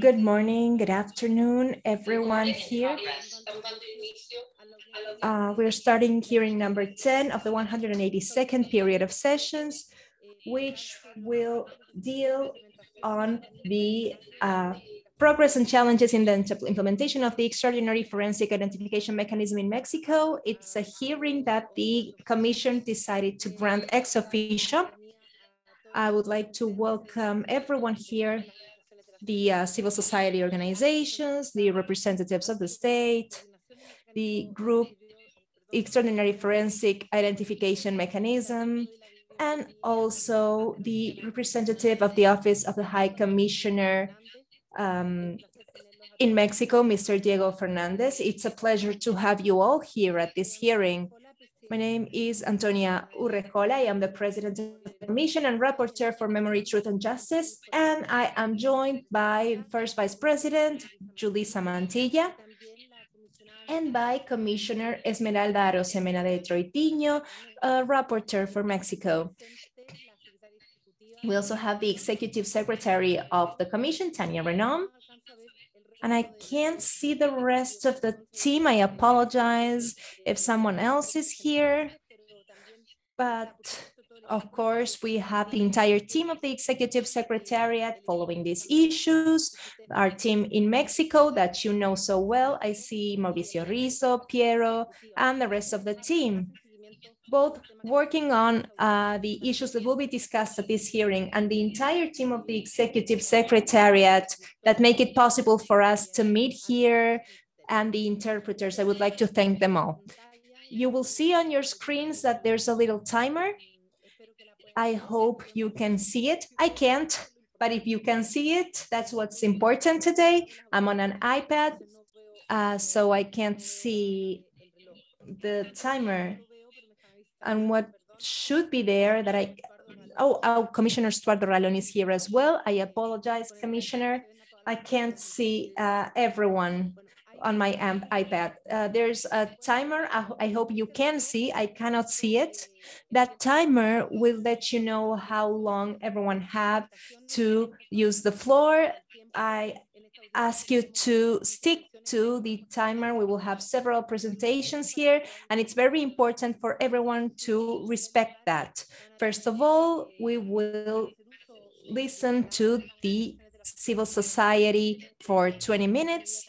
Good morning, good afternoon, everyone here. Uh, we're starting hearing number 10 of the 182nd period of sessions, which will deal on the uh, progress and challenges in the implementation of the extraordinary forensic identification mechanism in Mexico. It's a hearing that the commission decided to grant ex officio. I would like to welcome everyone here the uh, civil society organizations, the representatives of the state, the group extraordinary forensic identification mechanism, and also the representative of the Office of the High Commissioner um, in Mexico, Mr. Diego Fernandez. It's a pleasure to have you all here at this hearing. My name is Antonia Urrejola. I am the president of the commission and rapporteur for Memory, Truth and Justice. And I am joined by first vice president, Julissa Mantilla, and by Commissioner Esmeralda Arosemena de Troitiño, a rapporteur for Mexico. We also have the executive secretary of the commission, Tania Reneaum, and I can't see the rest of the team. I apologize if someone else is here, but of course, we have the entire team of the executive secretariat following these issues, our team in Mexico that you know so well. I see Mauricio Rizzo, Piero, and the rest of the team both working on uh, the issues that will be discussed at this hearing and the entire team of the executive secretariat that make it possible for us to meet here and the interpreters. I would like to thank them all. You will see on your screens that there's a little timer. I hope you can see it. I can't, but if you can see it, that's what's important today. I'm on an iPad, uh, so I can't see the timer and what should be there that I, oh, oh Commissioner Stuardo Ralón is here as well. I apologize, Commissioner. I can't see uh, everyone on my iPad. Uh, there's a timer. I, I, hope you can see. I cannot see it. That timer will let you know how long everyone have to use the floor. I ask you to stick to the timer. We will have several presentations here, and it's very important for everyone to respect that. First of all, we will listen to the civil society for 20 minutes.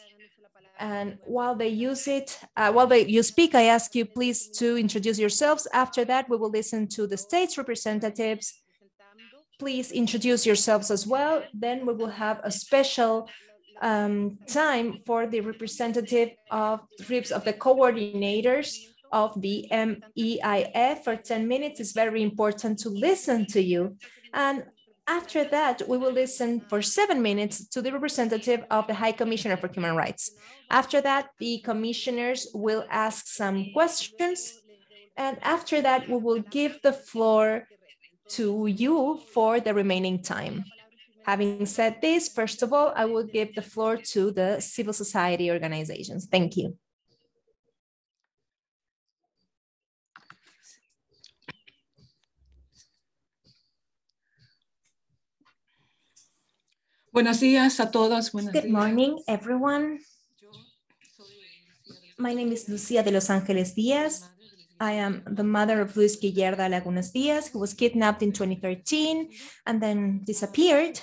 And while they use it, uh, while they, you speak, I ask you please to introduce yourselves. After that, we will listen to the state's representatives. Please introduce yourselves as well. Then we will have a special um, time for the representative of trips of the coordinators of the MEIF for 10 minutes. It's very important to listen to you. And after that, we will listen for seven minutes to the representative of the High Commissioner for Human Rights. After that, the commissioners will ask some questions. And after that, we will give the floor to you for the remaining time. Having said this, first of all, I will give the floor to the civil society organizations. Thank you. Buenos días a todos. Buenos Good morning, everyone. My name is Lucia de Los Angeles Diaz. I am the mother of Luis Guillermo Lagunas Diaz, who was kidnapped in 2013 and then disappeared.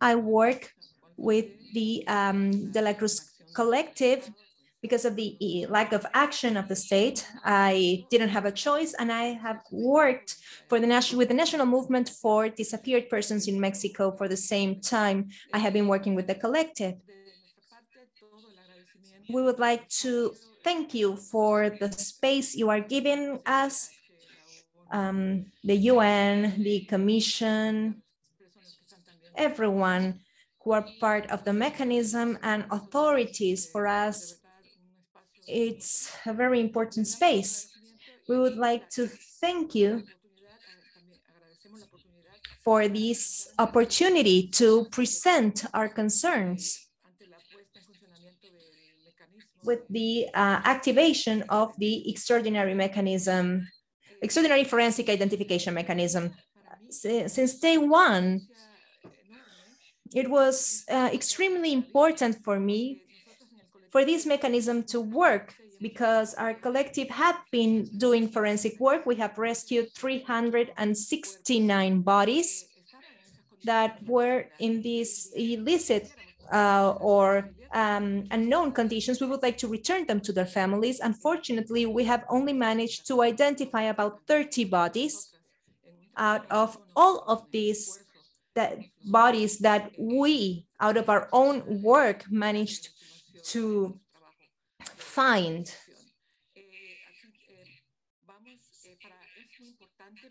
I work with the um, De La Cruz Collective because of the lack of action of the state. I didn't have a choice, and I have worked for the national with the national movement for disappeared persons in Mexico for the same time. I have been working with the collective. We would like to thank you for the space you are giving us, um, the UN, the Commission, everyone who are part of the mechanism and authorities for us. It's a very important space. We would like to thank you for this opportunity to present our concerns with the uh, activation of the extraordinary mechanism, extraordinary forensic identification mechanism since day one, it was uh, extremely important for me for this mechanism to work because our collective had been doing forensic work. We have rescued 369 bodies that were in these illicit uh, or um, unknown conditions. We would like to return them to their families. Unfortunately, we have only managed to identify about 30 bodies out of all of these that bodies that we, out of our own work, managed to find.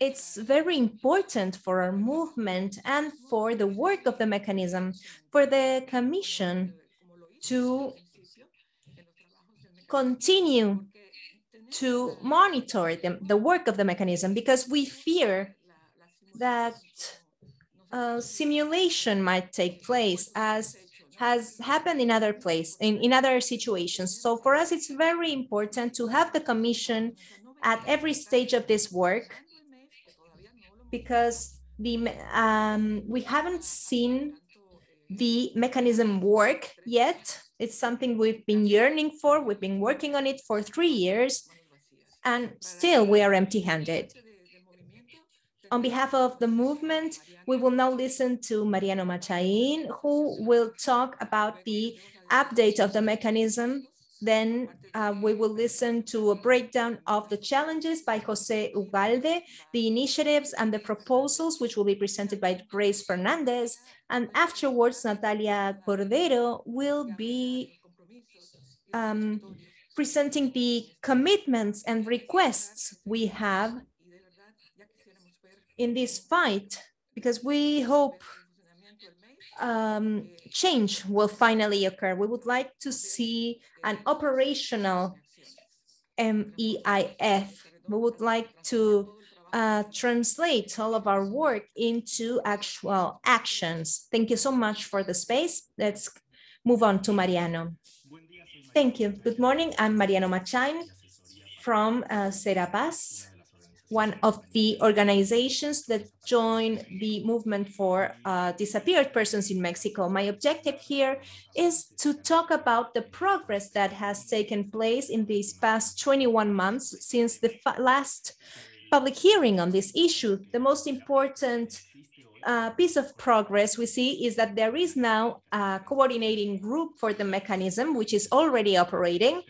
It's very important for our movement and for the work of the mechanism, for the Commission to continue to monitor the, the work of the mechanism because we fear that uh, simulation might take place as has happened in other place in, in other situations. So for us, it's very important to have the commission at every stage of this work because the um, we haven't seen the mechanism work yet. It's something we've been yearning for. We've been working on it for three years and still we are empty handed. On behalf of the movement, we will now listen to Mariano Machain, who will talk about the update of the mechanism. Then uh, we will listen to a breakdown of the challenges by Jose Ugalde, the initiatives and the proposals, which will be presented by Grace Fernandez. And afterwards, Natalia Cordero will be um, presenting the commitments and requests we have in this fight because we hope um, change will finally occur. We would like to see an operational MEIF. We would like to uh, translate all of our work into actual actions. Thank you so much for the space. Let's move on to Mariano. Thank you. Good morning. I'm Mariano Machain from uh, Serapaz one of the organizations that joined the movement for uh, disappeared persons in Mexico. My objective here is to talk about the progress that has taken place in these past 21 months since the last public hearing on this issue. The most important uh, piece of progress we see is that there is now a coordinating group for the mechanism, which is already operating.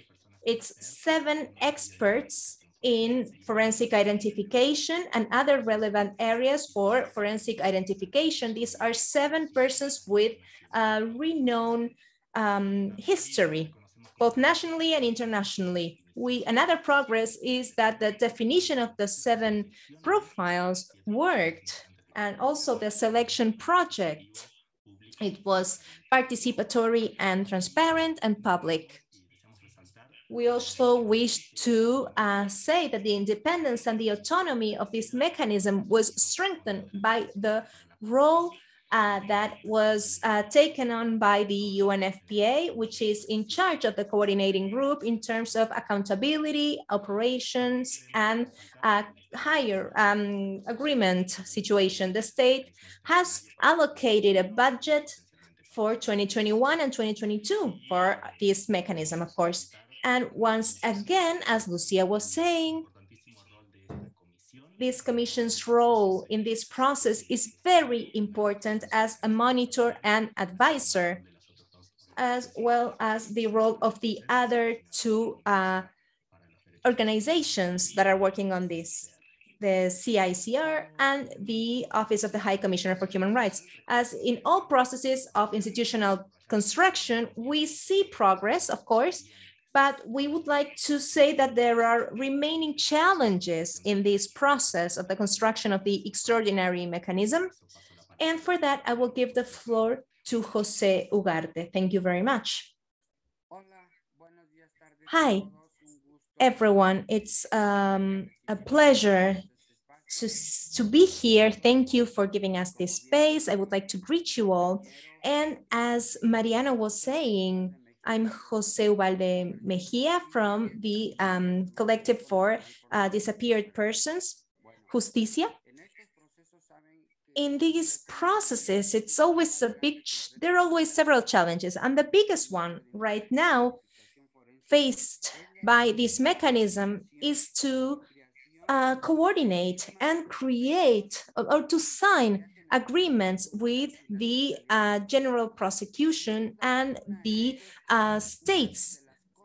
It's seven experts in forensic identification and other relevant areas for forensic identification. These are seven persons with a renowned um, history, both nationally and internationally. We, another progress is that the definition of the seven profiles worked and also the selection project. It was participatory and transparent and public we also wish to uh, say that the independence and the autonomy of this mechanism was strengthened by the role uh, that was uh, taken on by the UNFPA, which is in charge of the coordinating group in terms of accountability, operations, and higher um, agreement situation. The state has allocated a budget for 2021 and 2022 for this mechanism, of course. And once again, as Lucia was saying, this commission's role in this process is very important as a monitor and advisor, as well as the role of the other two uh, organizations that are working on this, the CICR and the Office of the High Commissioner for Human Rights. As in all processes of institutional construction, we see progress, of course, but we would like to say that there are remaining challenges in this process of the construction of the extraordinary mechanism. And for that, I will give the floor to Jose Ugarte. Thank you very much. Hi, everyone. It's um, a pleasure to, to be here. Thank you for giving us this space. I would like to greet you all. And as Mariana was saying, I'm Jose Ugalde Mejia from the um, Collective for uh, Disappeared Persons, Justicia. in these processes, it's always a big, there are always several challenges. And the biggest one right now faced by this mechanism is to uh, coordinate and create or, or, to sign agreements with the uh, general prosecution and the uh, states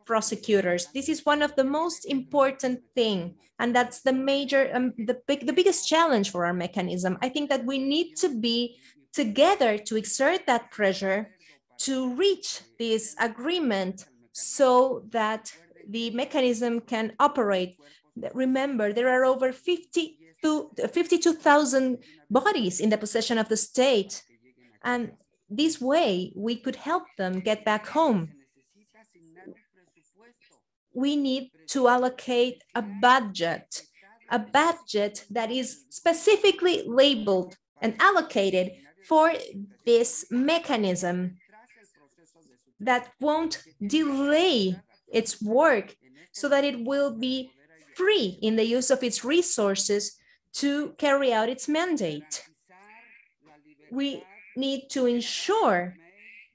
prosecutors. This is one of the most important thing, and that's the major, um, the big, the biggest challenge for our mechanism. I think that we need to be together to exert that pressure to reach this agreement so that the mechanism can operate. Remember, there are over 52,000 bodies in the possession of the state. And this way, we could help them get back home we need to allocate a budget, a budget that is specifically labeled and allocated for this mechanism that won't delay its work so that it will be free in the use of its resources to carry out its mandate. We need to ensure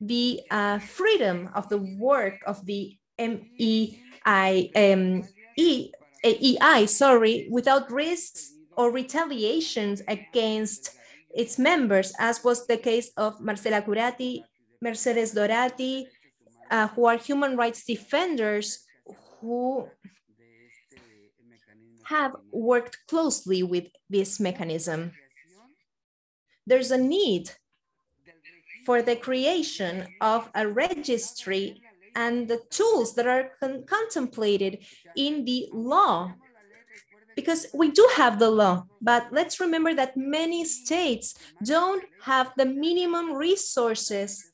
the uh, freedom of the work of the ME I um, e, EI, sorry, without risks or retaliations against its members, as was the case of Marcela Turati, Mercedes Doretti, uh, who are human rights defenders who have worked closely with this mechanism. There's a need for the creation of a registry and the tools that are con contemplated in the law. Because we do have the law, but let's remember that many states don't have the minimum resources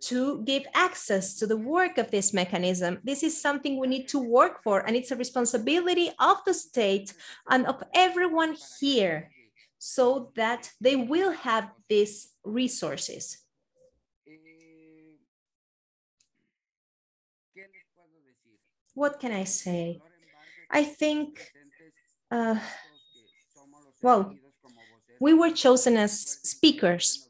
to give access to the work of this mechanism. This is something we need to work for, and it's a responsibility of the state and of everyone here so that they will have these resources. what can I say? I think, uh, well, we were chosen as speakers,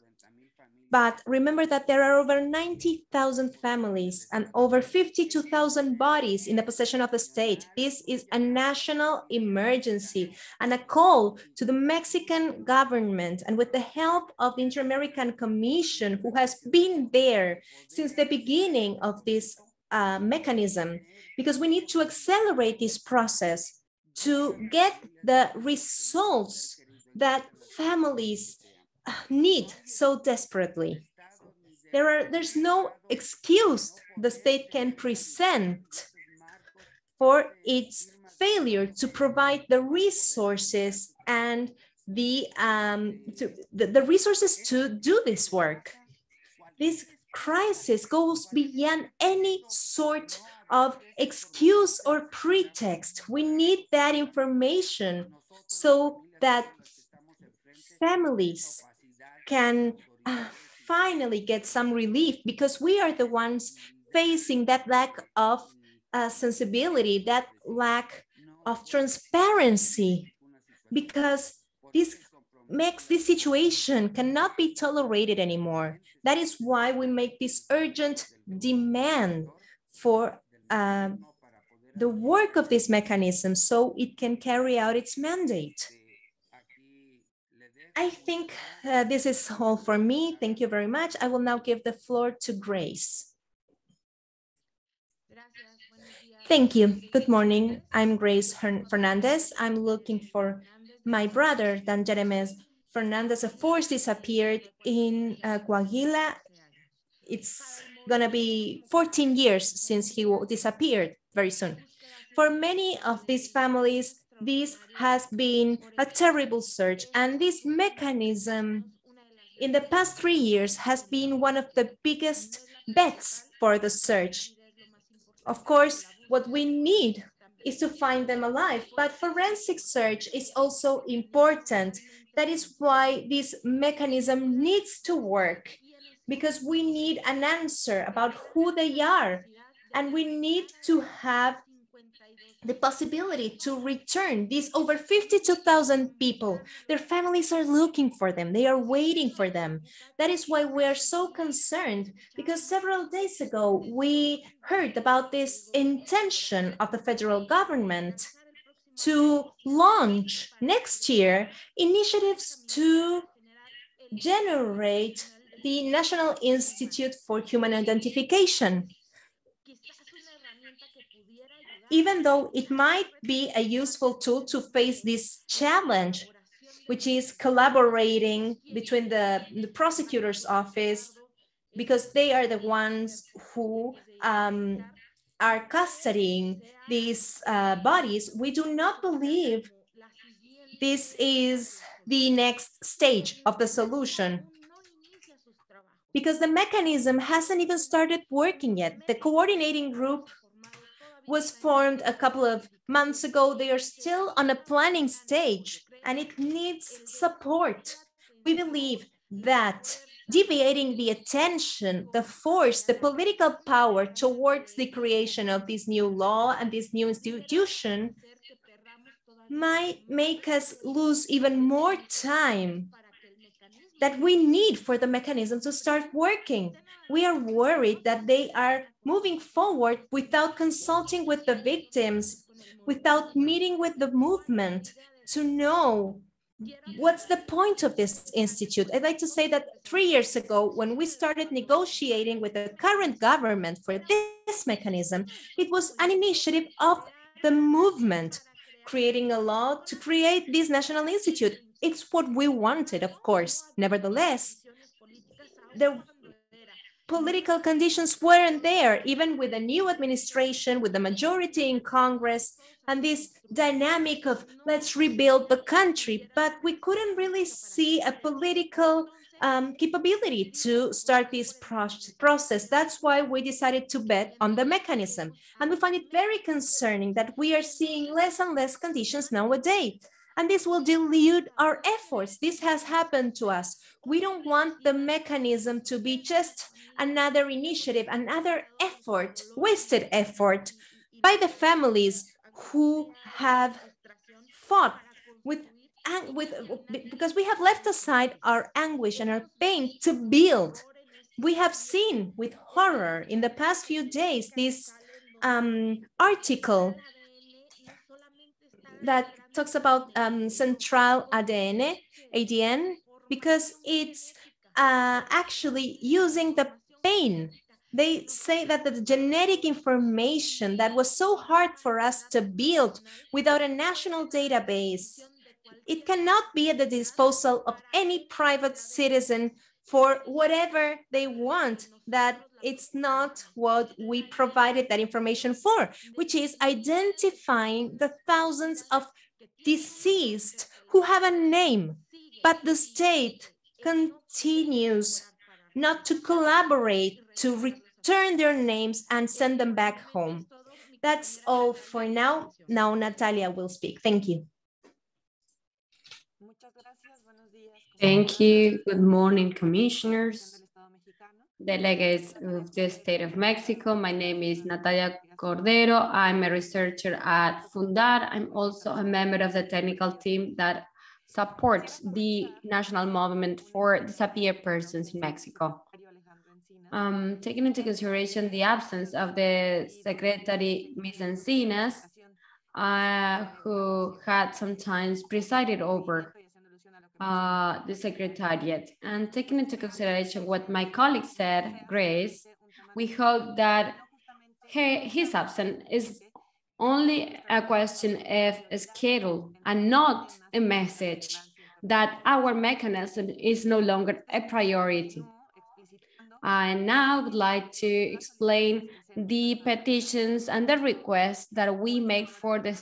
but remember that there are over 90,000 families and over 52,000 bodies in the possession of the state. This is a national emergency and a call to the Mexican government and with the help of the Inter-American Commission, who has been there since the beginning of this uh, mechanism because we need to accelerate this process to get the results that families need so desperately. There are, there's no excuse the state can present for its failure to provide the resources and the, um, to, the, the resources to do this work. This crisis goes beyond any sort of excuse or pretext. We need that information so that families can uh, finally get some relief because we are the ones facing that lack of uh, sensibility, that lack of transparency, because this makes this situation cannot be tolerated anymore. That is why we make this urgent demand for uh, the work of this mechanism so it can carry out its mandate. I think uh, this is all for me. Thank you very much. I will now give the floor to Grace. Thank you. Good morning. I'm Grace Fernandez. I'm looking for my brother, Dan Jeremeel Fernandez. A force disappeared in uh, Coahuila. It's gonna be 14 years since he disappeared very soon. For many of these families, this has been a terrible search and this mechanism in the past three years has been one of the biggest bets for the search. Of course, what we need is to find them alive, but forensic search is also important. That is why this mechanism needs to work because we need an answer about who they are. And we need to have the possibility to return these over 52,000 people. Their families are looking for them. They are waiting for them. That is why we are so concerned because several days ago, we heard about this intention of the federal government to launch next year initiatives to generate the National Institute for Human Identification even though it might be a useful tool to face this challenge, which is collaborating between the, the prosecutor's office, because they are the ones who um, are custodying these uh, bodies, we do not believe this is the next stage of the solution because the mechanism hasn't even started working yet. The coordinating group was formed a couple of months ago. They are still on a planning stage and it needs support. We believe that deviating the attention, the force, the political power towards the creation of this new law and this new institution might make us lose even more time that we need for the mechanism to start working. We are worried that they are moving forward without consulting with the victims, without meeting with the movement to know what's the point of this institute? I'd like to say that three years ago, when we started negotiating with the current government for this mechanism, it was an initiative of the movement, creating a law to create this National Institute. It's what we wanted, of course. Nevertheless, the political conditions weren't there, even with a new administration, with the majority in Congress, and this dynamic of let's rebuild the country. But we couldn't really see a political um, capability to start this process. That's why we decided to bet on the mechanism. And we find it very concerning that we are seeing less and less conditions nowadays and this will dilute our efforts. This has happened to us. We don't want the mechanism to be just another initiative, another effort, wasted effort by the families who have fought with with because we have left aside our anguish and our pain to build. We have seen with horror in the past few days this um, article that talks about um, central ADN, ADN, because it's uh, actually using the pain. They say that the genetic information that was so hard for us to build without a national database, it cannot be at the disposal of any private citizen for whatever they want that it's not what we provided that information for, which is identifying the thousands of deceased who have a name, but the state continues not to collaborate to return their names and send them back home. That's all for now. Now Natalia will speak. Thank you. Thank you. Good morning, commissioners, delegates of the state of Mexico. My name is Natalia Cordero. I'm a researcher at Fundar. I'm also a member of the technical team that supports the national movement for disappeared persons in Mexico. Um, taking into consideration the absence of the Secretary Ms. Encinas, uh, who had sometimes presided over uh, the Secretariat. And taking into consideration what my colleague said, Grace, we hope that his absence is only a question of a schedule and not a message that our mechanism is no longer a priority. I now would like to explain the petitions and the requests that we make for the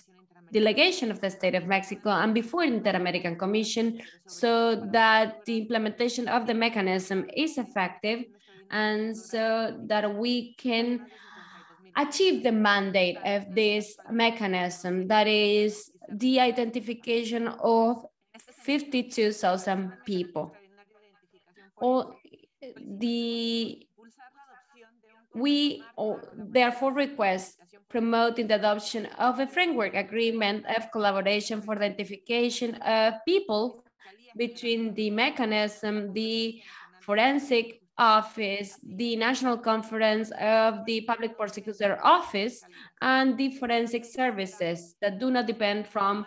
delegation of the state of Mexico and before the Inter-American Commission so that the implementation of the mechanism is effective and so that we can achieve the mandate of this mechanism that is the identification of 52,000 people. Or the we therefore request promoting the adoption of a framework agreement of collaboration for the identification of people between the mechanism, the forensic office, the National Conference of the Public Prosecutor Office, and the forensic services that do not depend from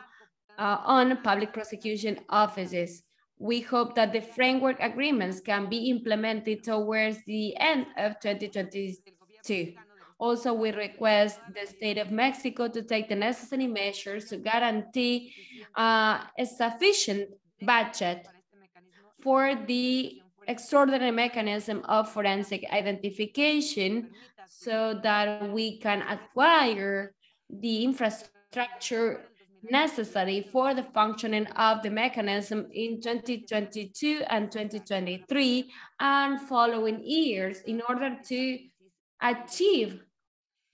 uh, on public prosecution offices. We hope that the framework agreements can be implemented towards the end of 2022. Also, we request the state of Mexico to take the necessary measures to guarantee uh, a sufficient budget for the extraordinary mechanism of forensic identification so that we can acquire the infrastructure necessary for the functioning of the mechanism in 2022 and 2023 and following years in order to achieve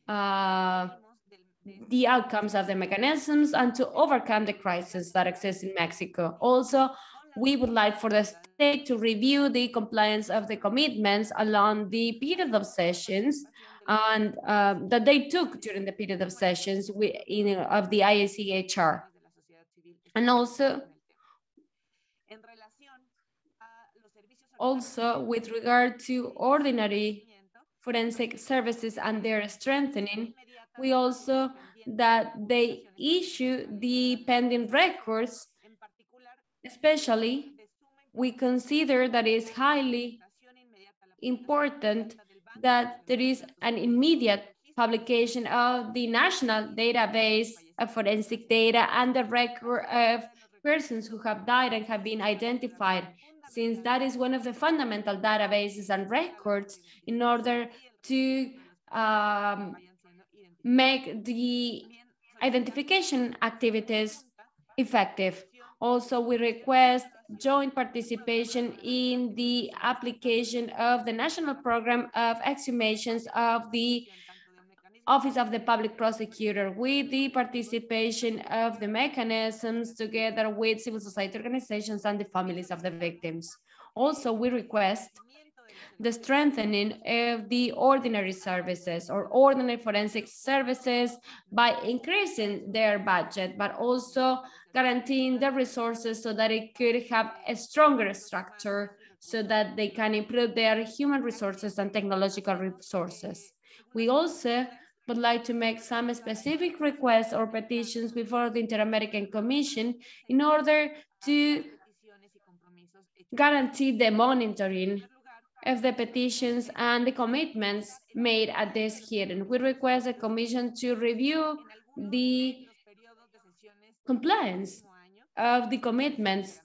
uh, the outcomes of the mechanisms and to overcome the crisis that exists in Mexico. Also, we would like for the state to review the compliance of the commitments along the period of sessions and um, that they took during the period of sessions we, in, of the IACHR. And also, also with regard to ordinary forensic services and their strengthening, we also that they issue the pending records, especially we consider that is highly important that there is an immediate publication of the national database of forensic data and the record of persons who have died and have been identified, since that is one of the fundamental databases and records in order to um, make the identification activities effective. Also, we request joint participation in the application of the national program of exhumations of the Office of the Public Prosecutor with the participation of the mechanisms together with civil society organizations and the families of the victims. Also, we request the strengthening of the ordinary services or ordinary forensic services by increasing their budget, but also guaranteeing the resources so that it could have a stronger structure so that they can improve their human resources and technological resources. We also would like to make some specific requests or petitions before the Inter-American Commission in order to guarantee the monitoring of the petitions and the commitments made at this hearing. We request the Commission to review the compliance of the commitments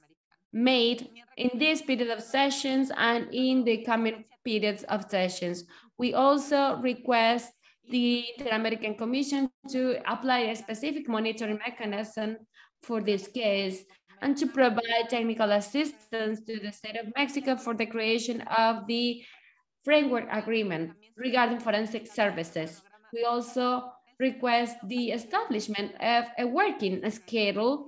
made in this period of sessions and in the coming periods of sessions. We also request the Inter-American Commission to apply a specific monitoring mechanism for this case and to provide technical assistance to the state of Mexico for the creation of the framework agreement regarding forensic services. We also request the establishment of a working schedule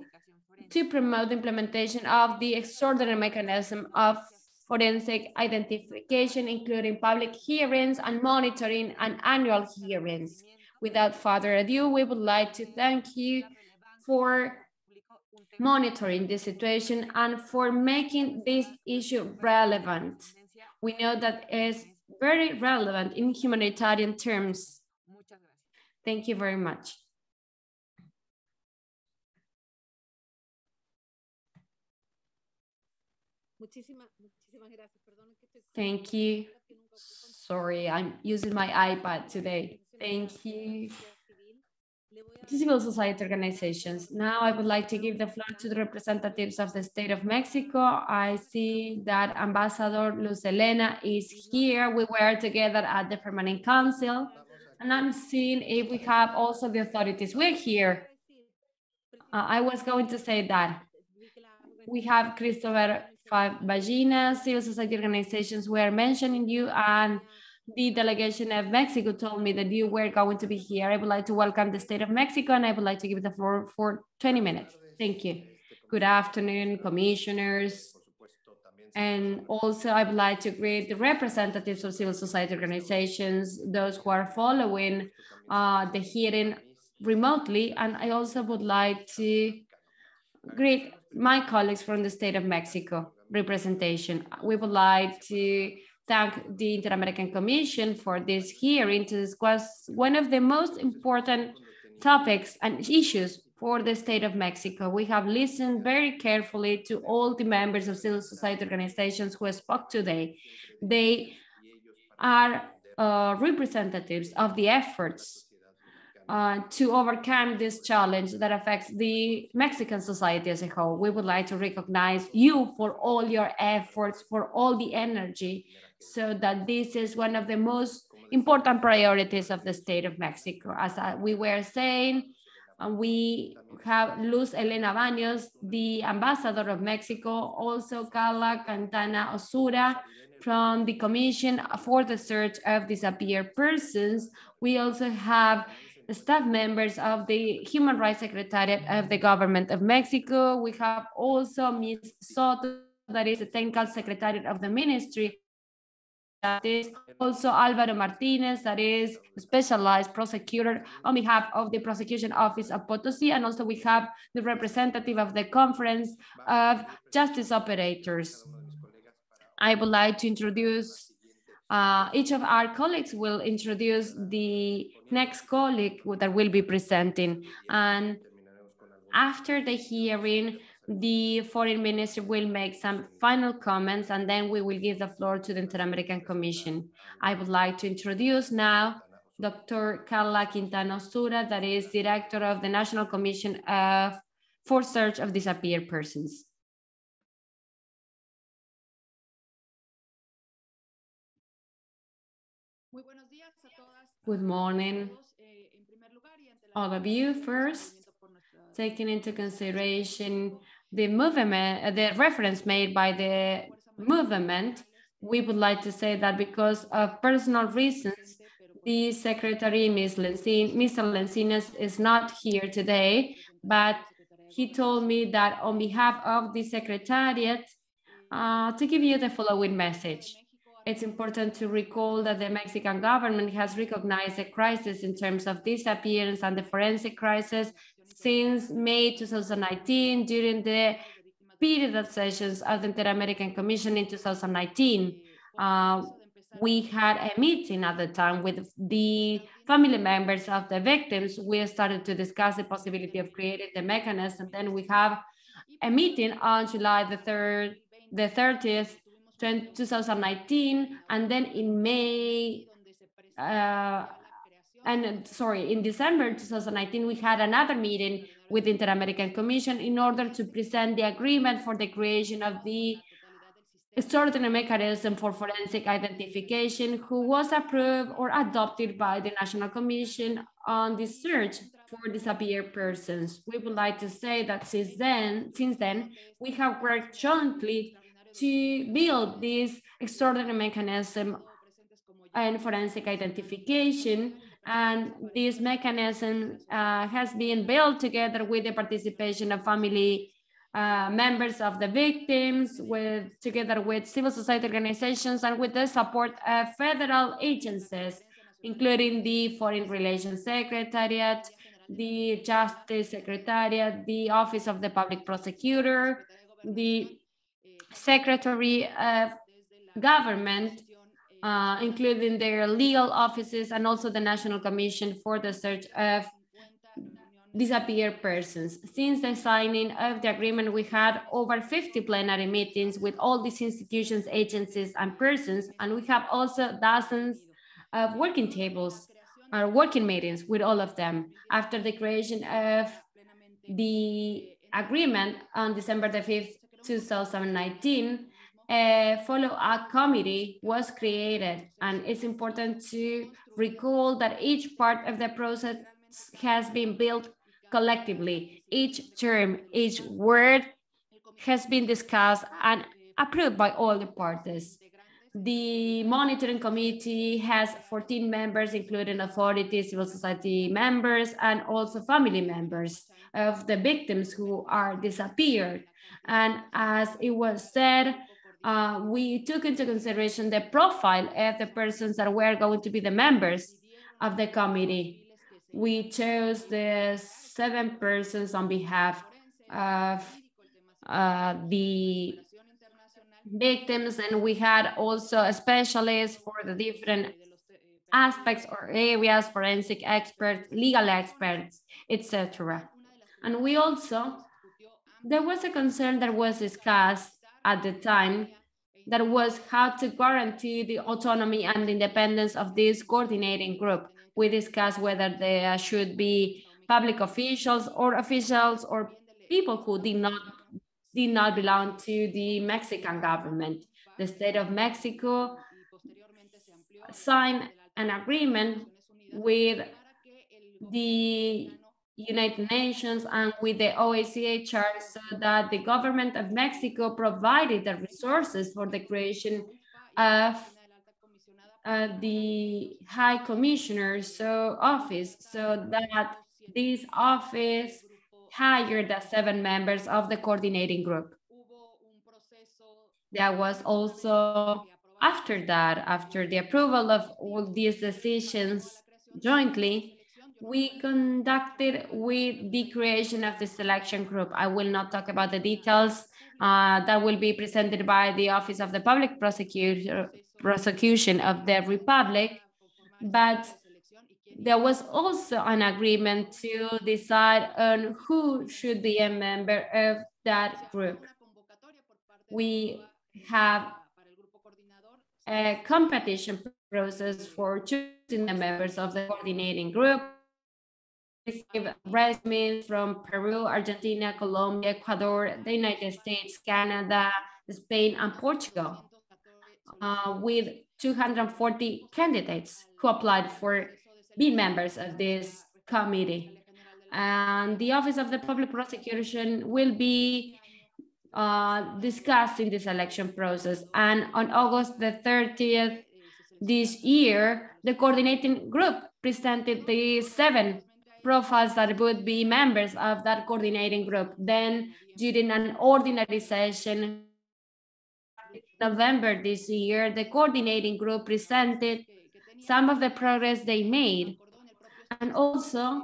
to promote the implementation of the extraordinary mechanism of forensic identification, including public hearings and monitoring and annual hearings. Without further ado, we would like to thank you for monitoring the situation and for making this issue relevant. We know that is very relevant in humanitarian terms. Thank you very much. Thank you. Sorry, I'm using my iPad today. Thank you civil society organizations. Now I would like to give the floor to the representatives of the state of Mexico. I see that Ambassador Luz Elena is here. We were together at the Permanent Council and I'm seeing if we have also the authorities. We're here. Uh, I was going to say that we have Christopher Ballinas, civil society organizations were mentioning you and the delegation of Mexico told me that you were going to be here. I would like to welcome the state of Mexico and I would like to give the floor for 20 minutes. Thank you. Good afternoon, commissioners, And also I would like to greet the representatives of civil society organizations, those who are following uh, the hearing remotely. And I also would like to greet my colleagues from the state of Mexico representation. We would like to thank the Inter-American Commission for this hearing to discuss one of the most important topics and issues for the state of Mexico. We have listened very carefully to all the members of civil society organizations who spoke today. They are uh, representatives of the efforts uh, to overcome this challenge that affects the Mexican society as a whole. We would like to recognize you for all your efforts, for all the energy, so that this is one of the most important priorities of the state of Mexico. As we were saying, we have Luz Elena Baños, the ambassador of Mexico, also Karla Quintana Osuna from the Commission for the Search of Disappeared Persons. We also have staff members of the Human Rights Secretariat of the Government of Mexico. We have also Ms. Soto, that is the Technical secretary of the Ministry that is also Alvaro Martinez, that is specialized prosecutor on behalf of the prosecution office of Potosi. And also we have the representative of the conference of justice operators. I would like to introduce, uh, each of our colleagues will introduce the next colleague that will be presenting. And after the hearing, the foreign minister will make some final comments and then we will give the floor to the Inter-American Commission. I would like to introduce now Dr. Karla Quintana Osuna, that is director of the National Commission of, for Search of Disappeared Persons. Good morning, all of you. First, taking into consideration the movement, uh, the reference made by the movement, we would like to say that because of personal reasons, the secretary, Ms. Lencin, Mr. Lencinas, is not here today, but he told me that on behalf of the secretariat, uh, to give you the following message. It's important to recall that the Mexican government has recognized the crisis in terms of disappearance and the forensic crisis since May 2019 during the period of sessions of the Inter-American Commission in 2019. Uh, we had a meeting at the time with the family members of the victims. We started to discuss the possibility of creating the mechanism. And then we have a meeting on July the 3rd, the 30th, 2019. And then in May, uh, and sorry, in December 2019, we had another meeting with the Inter-American Commission in order to present the agreement for the creation of the extraordinary mechanism for forensic identification, who was approved or adopted by the National Commission on the search for disappeared persons. We would like to say that since then, since then, we have worked jointly to build this extraordinary mechanism and forensic identification. And this mechanism uh, has been built together with the participation of family uh, members of the victims, with together with civil society organizations and with the support of federal agencies, including the Foreign Relations Secretariat, the Justice Secretariat, the Office of the Public Prosecutor, the Secretary of Government, uh, including their legal offices and also the National Commission for the Search of Disappeared Persons. Since the signing of the agreement, we had over 50 plenary meetings with all these institutions, agencies, and persons, and we have also dozens of working tables or working meetings with all of them. After the creation of the agreement on December the 5th, 2019, a follow-up committee was created and it's important to recall that each part of the process has been built collectively. Each term, each word has been discussed and approved by all the parties. The monitoring committee has 14 members, including authorities, civil society members, and also family members of the victims who are disappeared. And as it was said, uh, we took into consideration the profile of the persons that were going to be the members of the committee. We chose the seven persons on behalf of uh, the victims, and we had also a specialist for the different aspects or areas, forensic experts, legal experts, etc. And we also, there was a concern that was discussed at the time that was how to guarantee the autonomy and independence of this coordinating group. We discussed whether there should be public officials or officials or people who did not did not belong to the Mexican government. The state of Mexico signed an agreement with the United Nations and with the OHCHR so that the government of Mexico provided the resources for the creation of uh, the High Commissioner's so office so that this office hired the seven members of the coordinating group. There was also after that, after the approval of all these decisions jointly, we conducted with the creation of the selection group. I will not talk about the details uh, that will be presented by the Office of the Public Prosecutor, Prosecution of the Republic, but there was also an agreement to decide on who should be a member of that group. We have a competition process for choosing the members of the coordinating group. Resumes from Peru, Argentina, Colombia, Ecuador, the United States, Canada, Spain, and Portugal, uh, with 240 candidates who applied for being members of this committee. And the Office of the Public Prosecution will be uh, discussed in this election process. And on August the 30th this year, the coordinating group presented the seven profiles that would be members of that coordinating group. Then during an ordinary session, in November this year, the coordinating group presented some of the progress they made. And also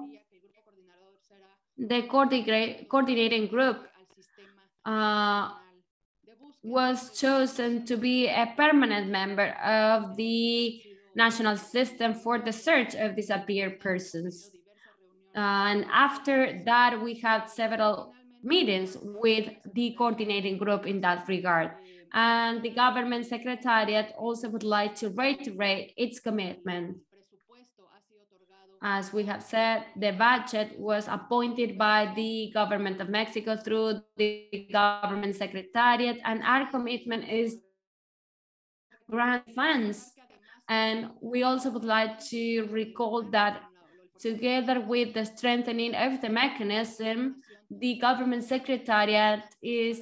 the coordinating group uh, was chosen to be a permanent member of the national system for the search of disappeared persons. And after that, we had several meetings with the coordinating group in that regard. And the government secretariat also would like to reiterate its commitment as we have said, the budget was appointed by the government of Mexico through the government secretariat, and our commitment is grant funds. And we also would like to recall that together with the strengthening of the mechanism, the government secretariat is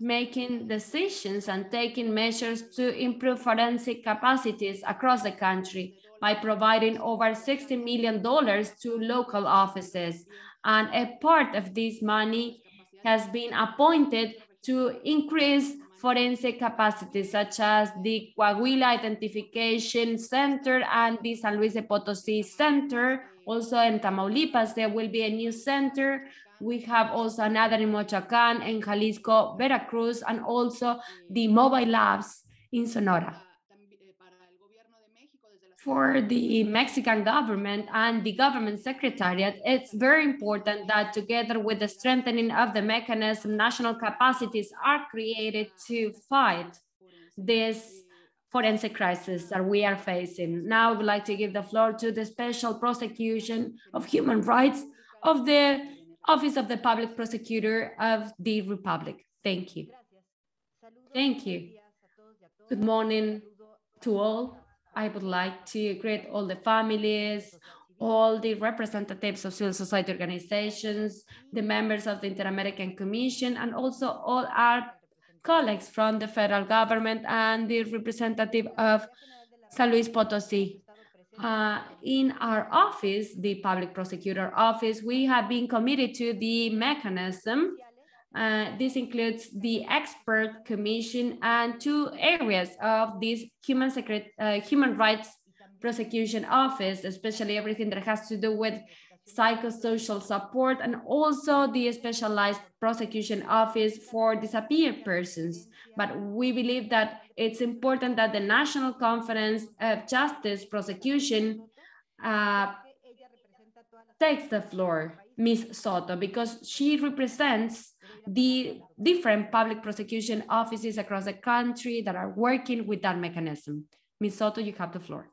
making decisions and taking measures to improve forensic capacities across the country by providing over $60 million to local offices. And a part of this money has been appointed to increase forensic capacities, such as the Coahuila Identification Center and the San Luis de Potosi Center. Also in Tamaulipas, there will be a new center. We have also another in Michoacan, in Jalisco, Veracruz, and also the mobile labs in Sonora for the Mexican government and the government secretariat, it's very important that together with the strengthening of the mechanism, national capacities are created to fight this forensic crisis that we are facing. Now I would like to give the floor to the Special Prosecution of Human Rights of the Office of the Public Prosecutor of the Republic. Thank you. Thank you. Good morning to all. I would like to greet all the families, all the representatives of civil society organizations, the members of the Inter-American Commission, and also all our colleagues from the federal government and the representative of San Luis Potosi. Uh, in our office, the public prosecutor office, we have been committed to the mechanism Uh, this includes the expert commission and two areas of this human, secret, uh, human rights prosecution office, especially everything that has to do with psychosocial support and also the specialized prosecution office for disappeared persons. But we believe that it's important that the National Conference of Justice Prosecution uh, takes the floor, Ms. Soto, because she represents the different public prosecution offices across the country that are working with that mechanism. Ms. Soto, you have the floor.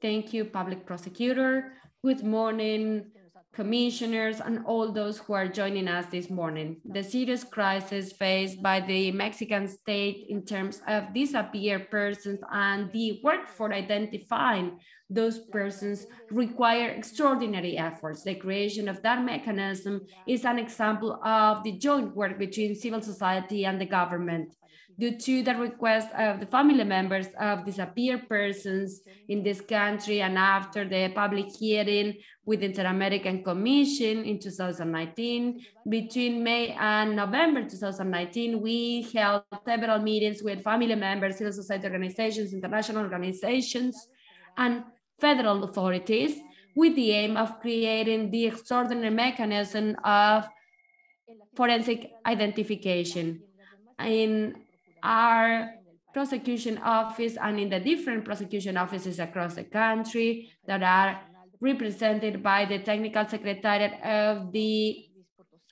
Thank you, public prosecutor. Good morning, commissioners, and all those who are joining us this morning. The serious crisis faced by the Mexican state in terms of disappeared persons and the work for identifying those persons require extraordinary efforts. The creation of that mechanism is an example of the joint work between civil society and the government due to the request of the family members of disappeared persons in this country and after the public hearing with the Inter-American Commission in 2019. Between May and November 2019, we held several meetings with family members, civil society organizations, international organizations, and federal authorities with the aim of creating the extraordinary mechanism of forensic identification. In our prosecution office and in the different prosecution offices across the country that are represented by the technical secretariat of the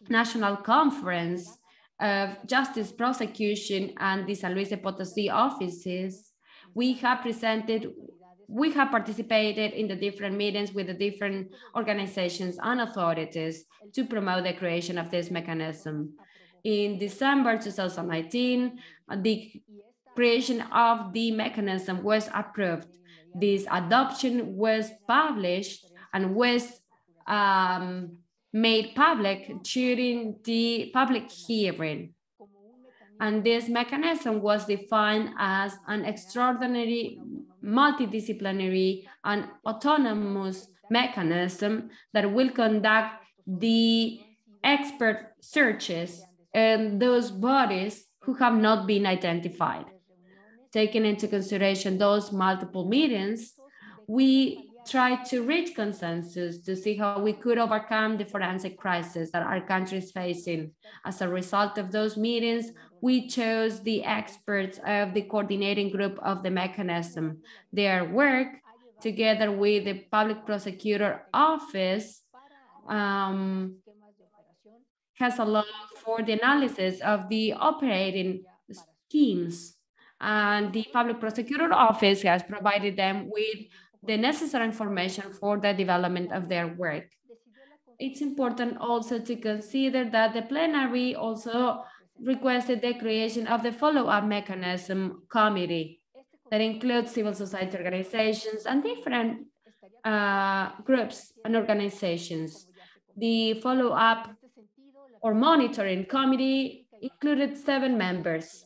National Conference of Justice Prosecution and the San Luis Potosí offices, we have presented, we have participated in the different meetings with the different organizations and authorities to promote the creation of this mechanism. In December 2019, the creation of the mechanism was approved. This adoption was published and was um, made public during the public hearing. And this mechanism was defined as an extraordinary, multidisciplinary, and autonomous mechanism that will conduct the expert searches and those bodies who have not been identified. Taking into consideration those multiple meetings, we tried to reach consensus to see how we could overcome the forensic crisis that our country is facing. As a result of those meetings, we chose the experts of the coordinating group of the mechanism. Their work, together with the public prosecutor office, um, has allowed for the analysis of the operating schemes. And the public prosecutor office has provided them with the necessary information for the development of their work. It's important also to consider that the plenary also requested the creation of the follow-up mechanism committee that includes civil society organizations and different uh, groups and organizations. The follow-up or monitoring committee included seven members.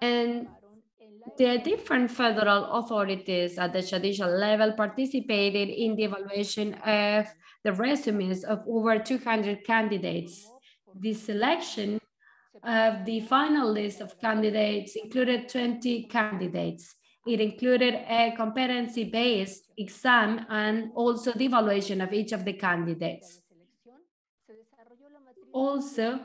And the different federal authorities at the judicial level participated in the evaluation of the resumes of over 200 candidates. The selection of the final list of candidates included 20 candidates. It included a competency-based exam and also the evaluation of each of the candidates. Also,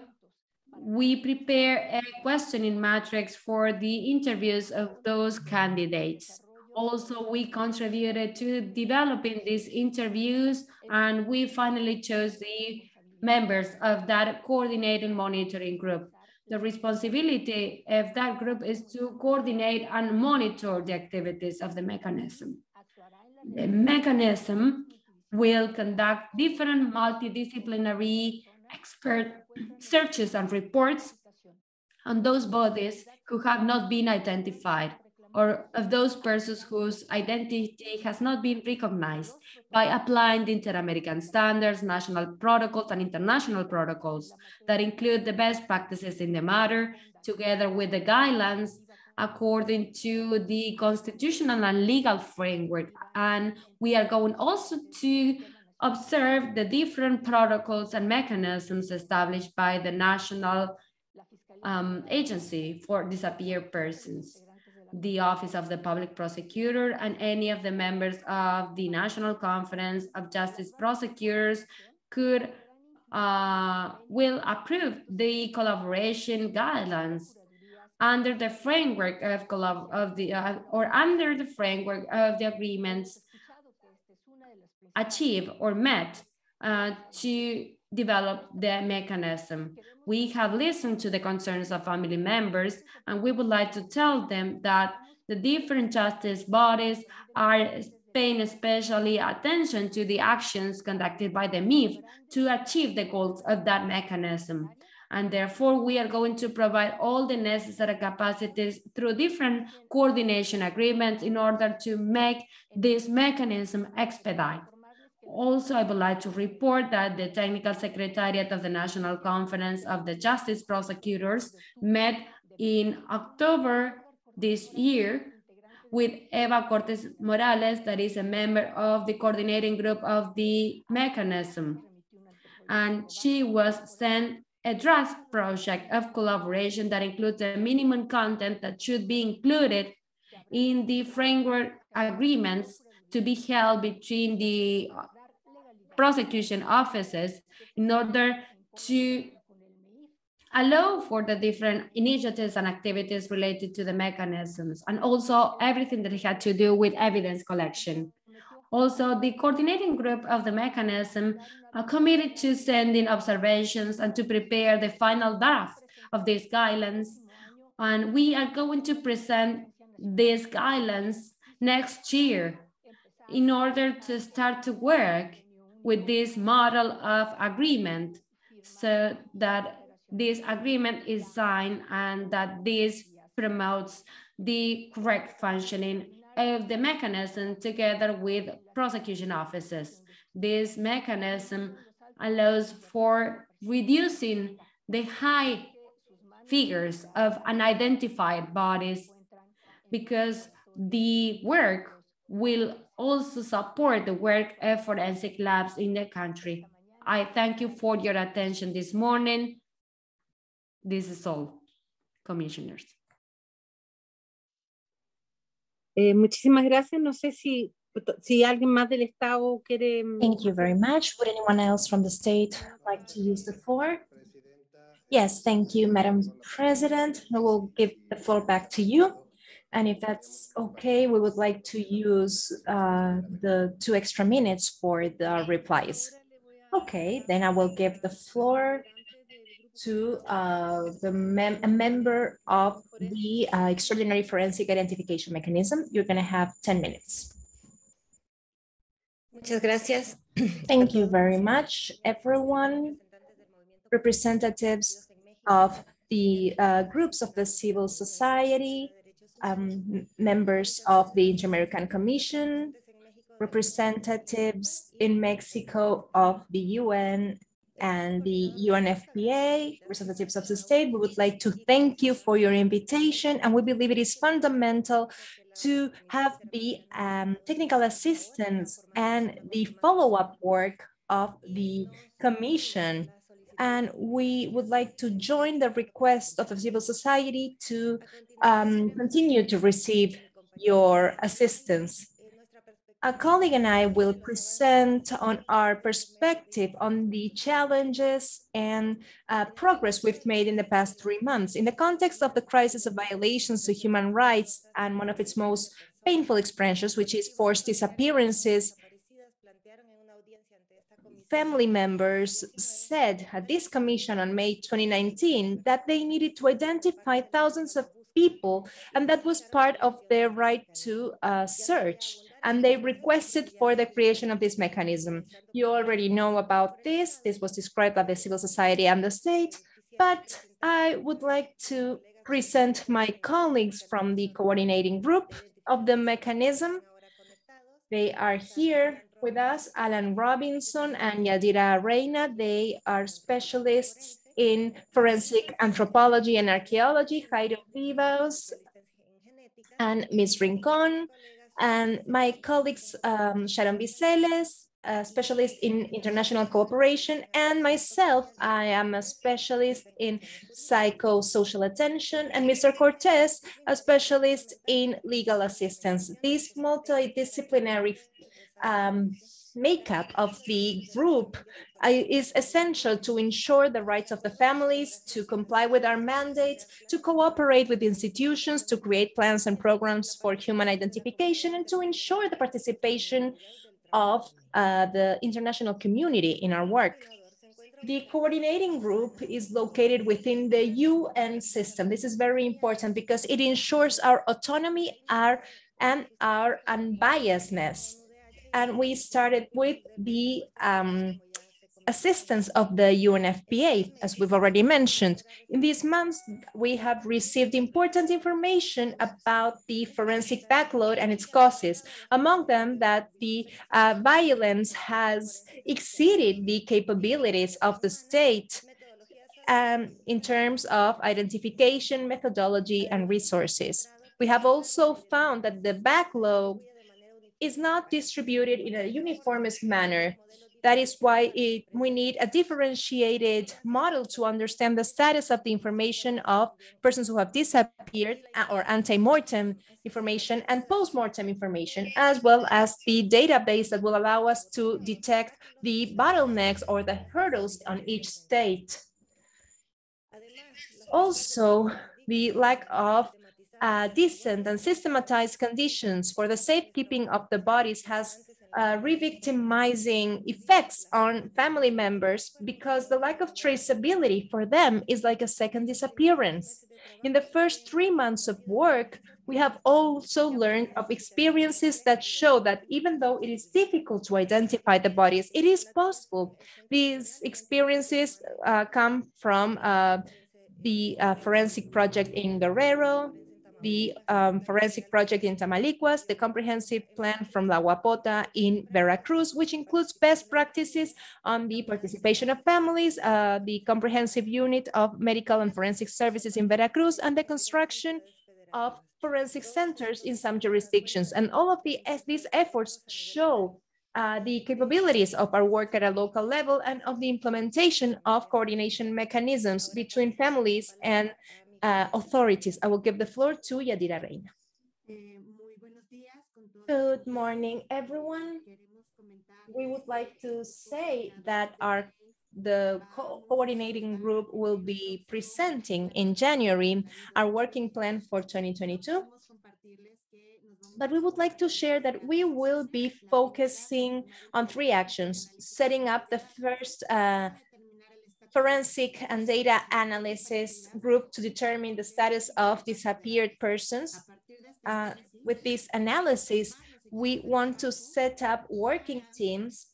we prepare a questioning matrix for the interviews of those candidates. Also, we contributed to developing these interviews and we finally chose the members of that coordinating monitoring group. The responsibility of that group is to coordinate and monitor the activities of the mechanism. The mechanism will conduct different multidisciplinary expert searches and reports on those bodies who have not been identified or of those persons whose identity has not been recognized by applying the inter-American standards, national protocols, and international protocols that include the best practices in the matter, together with the guidelines according to the constitutional and legal framework. And we are going also to observe the different protocols and mechanisms established by the National um, Agency for Disappeared Persons, the Office of the Public Prosecutor, and any of the members of the National Conference of Justice Prosecutors could uh, will approve the collaboration guidelines under the framework of, of the uh, or under the framework of the agreements achieved or met uh, to develop the mechanism. We have listened to the concerns of family members and we would like to tell them that the different justice bodies are paying especially attention to the actions conducted by the MEIF to achieve the goals of that mechanism. And therefore, we are going to provide all the necessary capacities through different coordination agreements in order to make this mechanism expedite. Also, I would like to report that the Technical Secretariat of the National Conference of the Justice Prosecutors met in October this year with Eva Cortes Morales, that is a member of the coordinating group of the mechanism. And she was sent a draft project of collaboration that includes the minimum content that should be included in the framework agreements to be held between the prosecution offices in order to allow for the different initiatives and activities related to the mechanisms and also everything that had to do with evidence collection. Also, the coordinating group of the mechanism committed to sending observations and to prepare the final draft of these guidelines. And we are going to present these guidelines next year in order to start to work with this model of agreement so that this agreement is signed and that this promotes the correct functioning of the mechanism together with prosecution offices. This mechanism allows for reducing the high figures of unidentified bodies because the work will also support the work of forensic labs in the country. I thank you for your attention this morning. This is all, commissioners. Eh, muchísimas gracias. No sé si, si alguien más del Estado quiere. Mm, thank you very much. Would anyone else from the state like to use the floor? Yes, thank you, Madam President. I will give the floor back to you. And if that's okay, we would like to use uh, the two extra minutes for the replies. Okay, then I will give the floor to uh, the mem a member of the uh, Extraordinary Forensic Identification Mechanism. You're going to have 10 minutes. Muchas gracias. Thank you very much, everyone. Representatives of the uh, groups of the civil society, um, members of the Inter-American Commission, representatives in Mexico of the UN and the UNFPA, representatives of the state, we would like to thank you for your invitation. And we believe it is fundamental to have the um, technical assistance and the follow-up work of the commission and we would like to join the request of the civil society to um, continue to receive your assistance. A colleague and I will present on our perspective on the challenges and uh, progress we've made in the past three months. In the context of the crisis of violations to human rights and one of its most painful expressions, which is forced disappearances family members said at this commission on May 2019 that they needed to identify thousands of people, and that was part of their right to uh, search. And they requested for the creation of this mechanism. You already know about this. This was described by the civil society and the state, but I would like to present my colleagues from the coordinating group of the mechanism. They are here with us, Alan Robinson and Yadira Reina. They are specialists in forensic anthropology and archaeology, Jairo Vivas and Ms. Rincon, and my colleagues, um, Sharon Biseles, a specialist in international cooperation, and myself, I am a specialist in psychosocial attention, and Mr. Cortez, a specialist in legal assistance. This multidisciplinary um, makeup of the group uh, is essential to ensure the rights of the families, to comply with our mandate, to cooperate with institutions, to create plans and programs for human identification, and to ensure the participation of uh, the international community in our work. The coordinating group is located within the UN system. This is very important because it ensures our autonomy our, and our unbiasedness and we started with the um, assistance of the UNFPA, as we've already mentioned. In these months, we have received important information about the forensic backload and its causes. Among them, that the uh, violence has exceeded the capabilities of the state um, in terms of identification, methodology, and resources. We have also found that the backlog is not distributed in a uniformist manner. That is why it, we need a differentiated model to understand the status of the information of persons who have disappeared or ante-mortem information and post-mortem information, as well as the database that will allow us to detect the bottlenecks or the hurdles on each state. Also, the lack of uh, decent and systematized conditions for the safekeeping of the bodies has uh, re-victimizing effects on family members because the lack of traceability for them is like a second disappearance. In the first three months of work, we have also learned of experiences that show that even though it is difficult to identify the bodies, it is possible. These experiences uh, come from uh, the uh, forensic project in Guerrero, the um, forensic project in Tamaulipas, the comprehensive plan from La Guapota in Veracruz, which includes best practices on the participation of families, uh, the comprehensive unit of medical and forensic services in Veracruz, and the construction of forensic centers in some jurisdictions. And all of the, these efforts show uh, the capabilities of our work at a local level and of the implementation of coordination mechanisms between families and uh, authorities. I will give the floor to Yadira Reina. Good morning, everyone. We would like to say that our the co coordinating group will be presenting in January our working plan for 2022. But we would like to share that we will be focusing on three actions, setting up the first uh, forensic and data analysis group to determine the status of disappeared persons. Uh, with this analysis, we want to set up working teams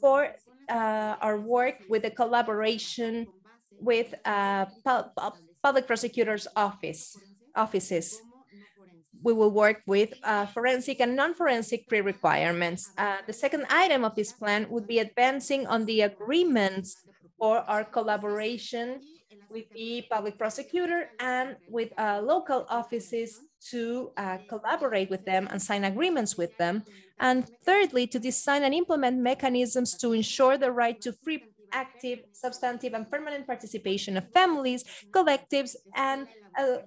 for uh, our work with the collaboration with uh, public prosecutor's office offices we will work with uh, forensic and non-forensic pre-requirements. Uh, the second item of this plan would be advancing on the agreements for our collaboration with the public prosecutor and with uh, local offices to uh, collaborate with them and sign agreements with them. And thirdly, to design and implement mechanisms to ensure the right to free active, substantive, and permanent participation of families, collectives, and uh,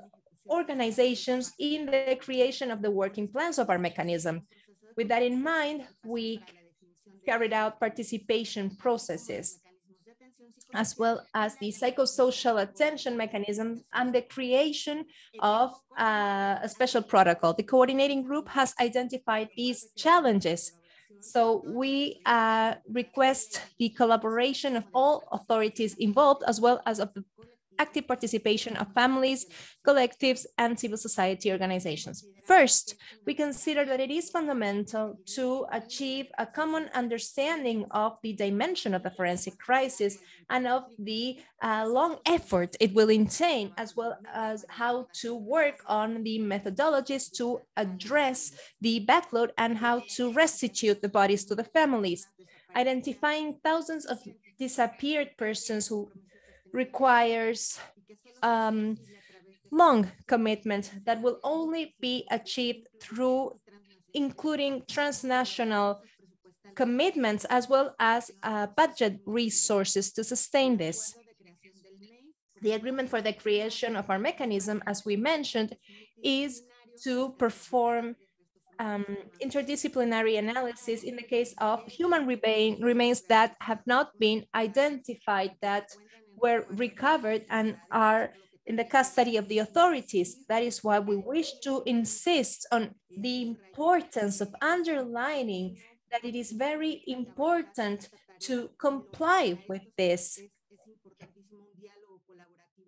organizations in the creation of the working plans of our mechanism. With that in mind, we carried out participation processes, as well as the psychosocial attention mechanism and the creation of uh, a special protocol. The coordinating group has identified these challenges. So we uh, request the collaboration of all authorities involved, as well as of the active participation of families, collectives, and civil society organizations. First, we consider that it is fundamental to achieve a common understanding of the dimension of the forensic crisis and of the uh, long effort it will entail, as well as how to work on the methodologies to address the backload and how to restitute the bodies to the families. Identifying thousands of disappeared persons who requires um, long commitment that will only be achieved through including transnational commitments as well as uh, budget resources to sustain this. The agreement for the creation of our mechanism, as we mentioned, is to perform um, interdisciplinary analysis in the case of human remains that have not been identified that were recovered and are in the custody of the authorities. That is why we wish to insist on the importance of underlining that it is very important to comply with this.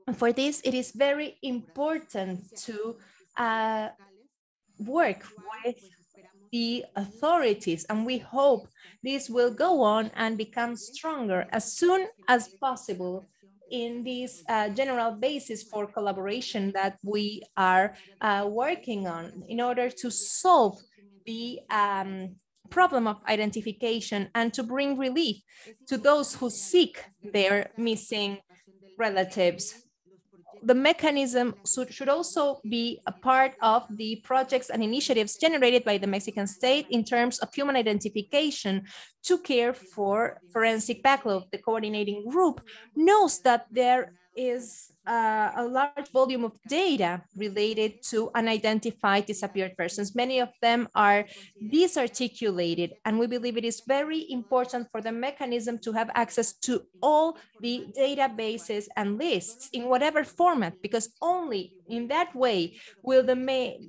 And for this, it is very important to uh, work with the authorities, and we hope this will go on and become stronger as soon as possible in this uh, general basis for collaboration that we are uh, working on in order to solve the um, problem of identification and to bring relief to those who seek their missing relatives the mechanism should also be a part of the projects and initiatives generated by the Mexican state in terms of human identification to care for forensic backlog. The coordinating group knows that there is uh, a large volume of data related to unidentified disappeared persons. Many of them are disarticulated, and we believe it is very important for the mechanism to have access to all the databases and lists in whatever format, because only in that way will the,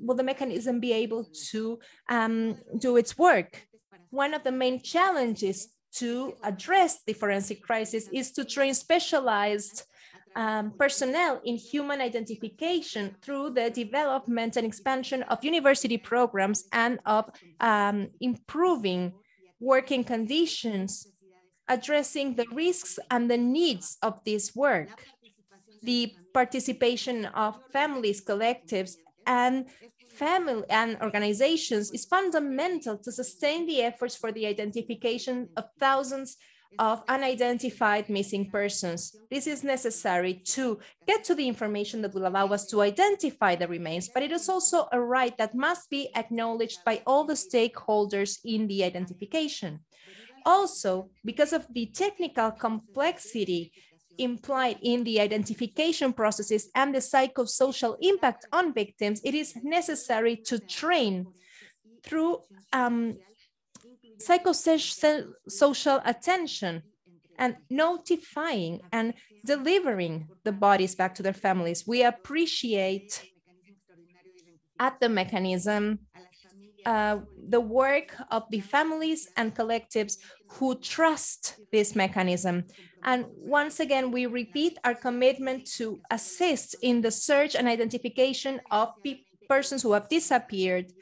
will the mechanism be able to um, do its work. One of the main challenges to address the forensic crisis is to train specialized um, personnel in human identification through the development and expansion of university programs and of um, improving working conditions, addressing the risks and the needs of this work. The participation of families, collectives, and family and organizations is fundamental to sustain the efforts for the identification of thousands of unidentified missing persons. This is necessary to get to the information that will allow us to identify the remains, but it is also a right that must be acknowledged by all the stakeholders in the identification. Also, because of the technical complexity implied in the identification processes and the psychosocial impact on victims, it is necessary to train through um, psychosocial attention and notifying and delivering the bodies back to their families. We appreciate at the mechanism uh, the work of the families and collectives who trust this mechanism. And once again, we repeat our commitment to assist in the search and identification of persons who have disappeared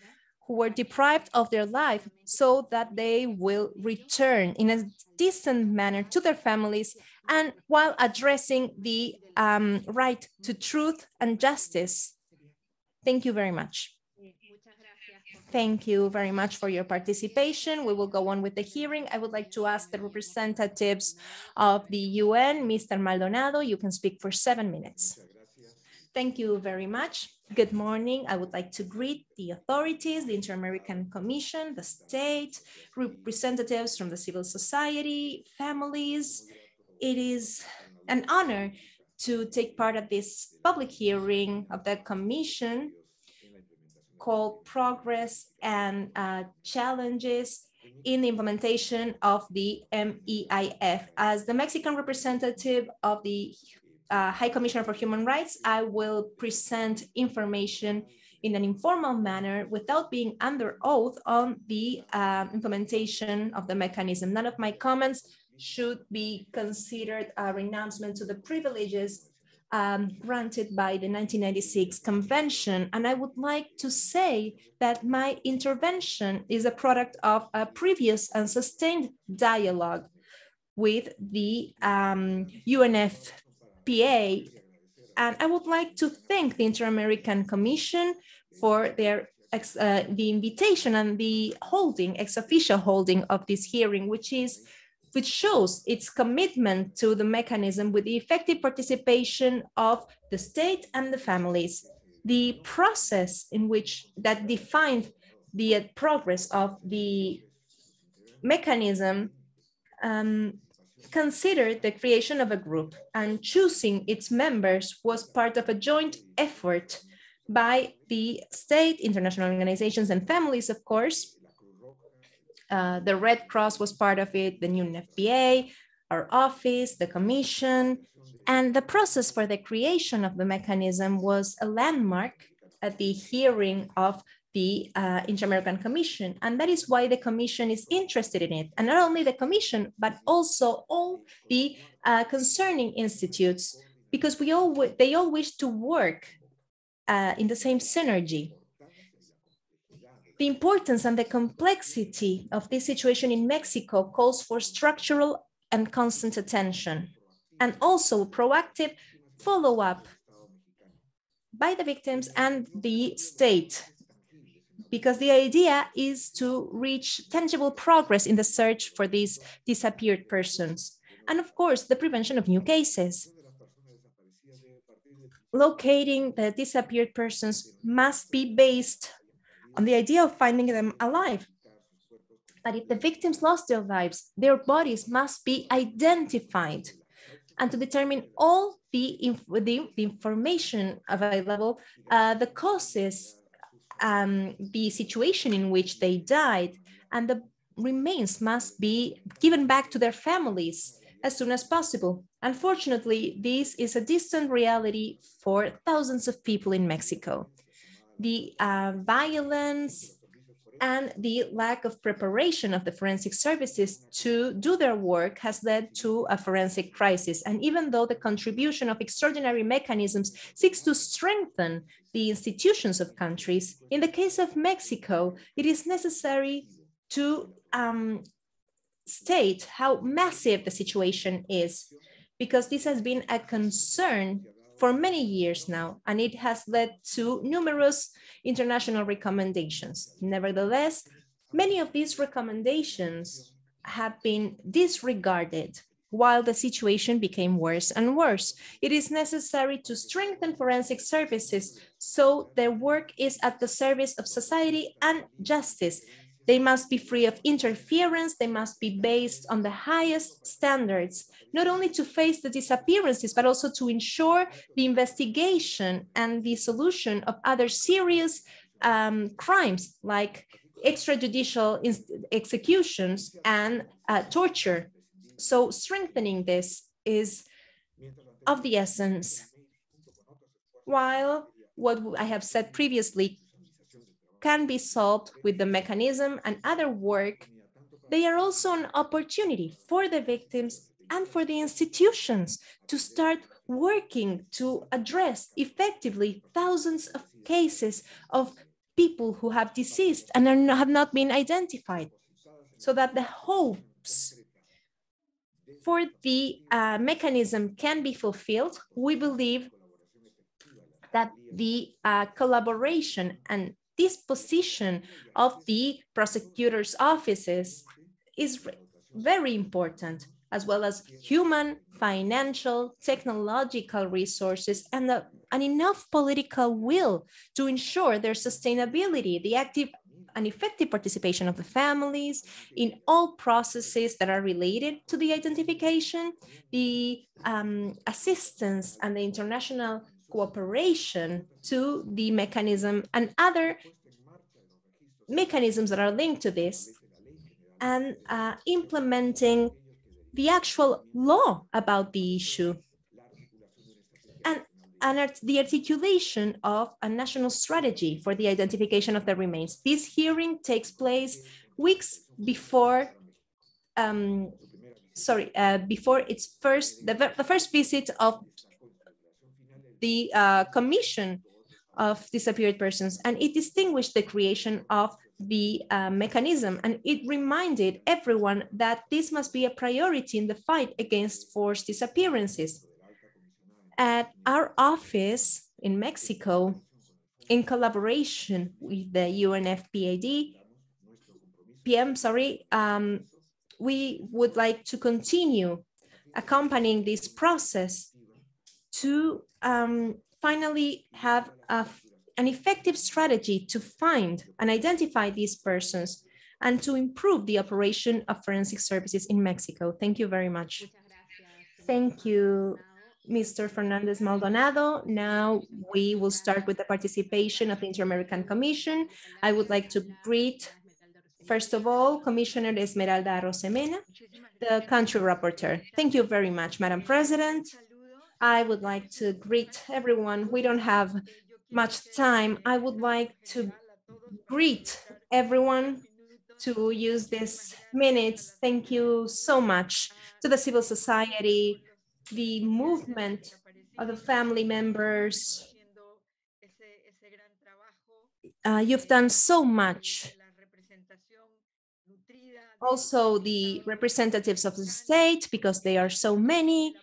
who were deprived of their life so that they will return in a decent manner to their families and while addressing the um, right to truth and justice. Thank you very much. Thank you very much for your participation. We will go on with the hearing. I would like to ask the representatives of the UN, Mr. Maldonado, you can speak for seven minutes. Thank you very much. Good morning. I would like to greet the authorities, the Inter-American Commission, the state, representatives from the civil society, families. It is an honor to take part of this public hearing of the commission called Progress and uh, Challenges in the implementation of the MEIF. As the Mexican representative of the uh, High Commissioner for Human Rights, I will present information in an informal manner without being under oath on the uh, implementation of the mechanism. None of my comments should be considered a renouncement to the privileges um, granted by the 1996 convention. And I would like to say that my intervention is a product of a previous and sustained dialogue with the um, UNF PA. And I would like to thank the Inter-American Commission for their uh, the invitation and the holding, ex-official holding of this hearing, which is which shows its commitment to the mechanism with the effective participation of the state and the families. The process in which that defined the progress of the mechanism um, considered the creation of a group and choosing its members was part of a joint effort by the state, international organizations and families, of course. Uh, the Red Cross was part of it, the new UNFPA, our office, the commission, and the process for the creation of the mechanism was a landmark at the hearing of the uh, Inter-American Commission. And that is why the Commission is interested in it. And not only the Commission, but also all the uh, concerning institutes, because we all they all wish to work uh, in the same synergy. The importance and the complexity of this situation in Mexico calls for structural and constant attention, and also proactive follow-up by the victims and the state because the idea is to reach tangible progress in the search for these disappeared persons. And of course, the prevention of new cases. Locating the disappeared persons must be based on the idea of finding them alive. But if the victims lost their lives, their bodies must be identified. And to determine all the, inf the, the information available, uh, the causes um, the situation in which they died, and the remains must be given back to their families as soon as possible. Unfortunately, this is a distant reality for thousands of people in Mexico. The uh, violence and the lack of preparation of the forensic services to do their work has led to a forensic crisis. And even though the contribution of extraordinary mechanisms seeks to strengthen the institutions of countries, in the case of Mexico, it is necessary to um, state how massive the situation is, because this has been a concern for many years now, and it has led to numerous international recommendations. Nevertheless, many of these recommendations have been disregarded while the situation became worse and worse. It is necessary to strengthen forensic services so their work is at the service of society and justice. They must be free of interference. They must be based on the highest standards, not only to face the disappearances, but also to ensure the investigation and the solution of other serious um, crimes like extrajudicial executions and uh, torture. So strengthening this is of the essence. While what I have said previously can be solved with the mechanism and other work, they are also an opportunity for the victims and for the institutions to start working to address effectively thousands of cases of people who have deceased and are, have not been identified. So that the hopes for the uh, mechanism can be fulfilled, we believe that the uh, collaboration and disposition of the prosecutor's offices is very important, as well as human, financial, technological resources, and, the, and enough political will to ensure their sustainability, the active and effective participation of the families in all processes that are related to the identification, the um, assistance and the international cooperation to the mechanism and other mechanisms that are linked to this and uh, implementing the actual law about the issue and, and the articulation of a national strategy for the identification of the remains. This hearing takes place weeks before um, sorry, uh, before its first, the, the first visit of the uh, Commission of Disappeared Persons, and it distinguished the creation of the uh, mechanism, and it reminded everyone that this must be a priority in the fight against forced disappearances. At our office in Mexico, in collaboration with the UNFPAD, PM, sorry, um, we would like to continue accompanying this process to um, finally have a an effective strategy to find and identify these persons and to improve the operation of forensic services in Mexico. Thank you very much. Thank you, Mr. Fernandez Maldonado. Now we will start with the participation of the Inter-American Commission. I would like to greet, first of all, Commissioner Esmeralda Arosemena, the country rapporteur. Thank you very much, Madam President. I would like to greet everyone. We don't have much time. I would like to greet everyone to use these minutes. Thank you so much to the civil society, the movement of the family members. Uh, you've done so much. Also the representatives of the state, because they are so many,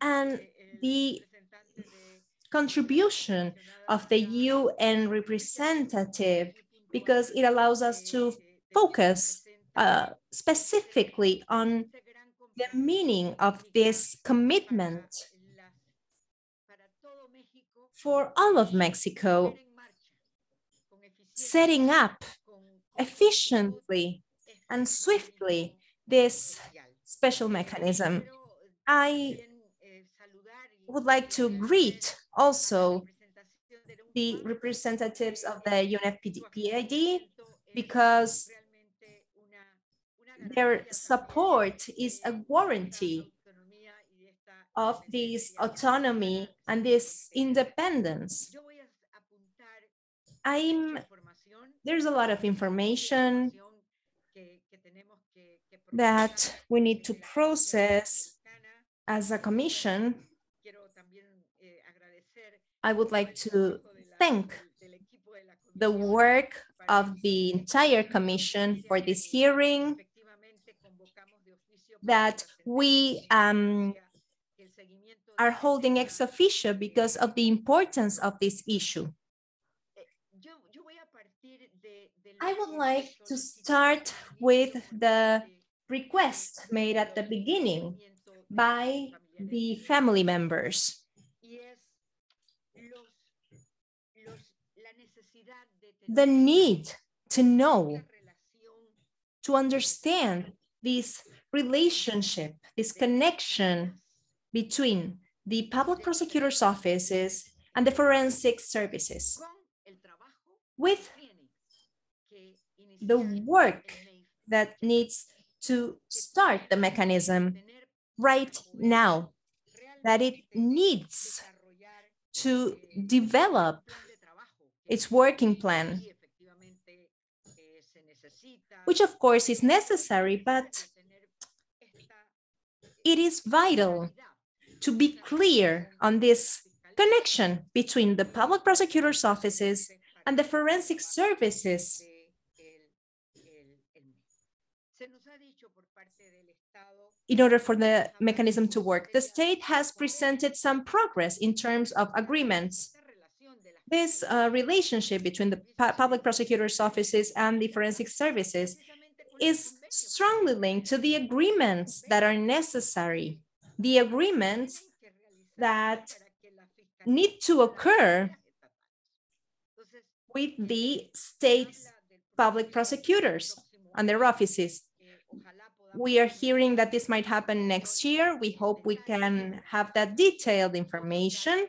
and the contribution of the UN representative, because it allows us to focus uh, specifically on the meaning of this commitment for all of Mexico, setting up efficiently and swiftly this special mechanism. I would like to greet also the representatives of the UNFPD because their support is a warranty of this autonomy and this independence. I'm, there's a lot of information that we need to process as a commission. I would like to thank the work of the entire commission for this hearing that we um, are holding ex officio because of the importance of this issue. I would like to start with the request made at the beginning by the family members. The need to know, to understand this relationship, this connection between the public prosecutor's offices and the forensic services with the work that needs to start the mechanism right now, that it needs to develop its working plan, which of course is necessary, but it is vital to be clear on this connection between the public prosecutor's offices and the forensic services. In order for the mechanism to work, the state has presented some progress in terms of agreements. This uh, relationship between the public prosecutor's offices and the forensic services is strongly linked to the agreements that are necessary, the agreements that need to occur with the state's public prosecutors and their offices. We are hearing that this might happen next year. We hope we can have that detailed information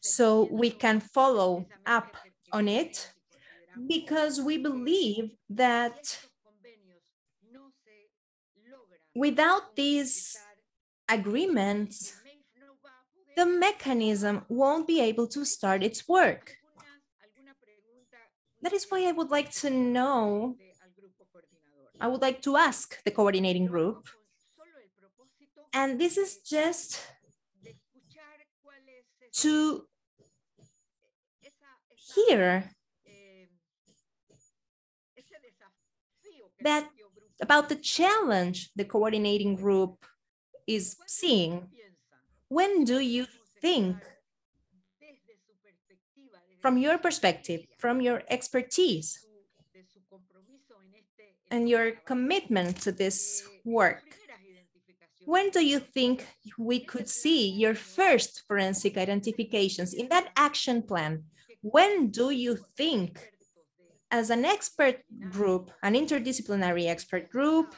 so we can follow up on it because we believe that without these agreements, the mechanism won't be able to start its work. That is why I would like to know, I would like to ask the coordinating group, and this is just to hear that about the challenge the coordinating group is seeing. When do you think, from your perspective, from your expertise, and your commitment to this work, when do you think we could see your first forensic identifications in that action plan? When do you think, as an expert group, an interdisciplinary expert group,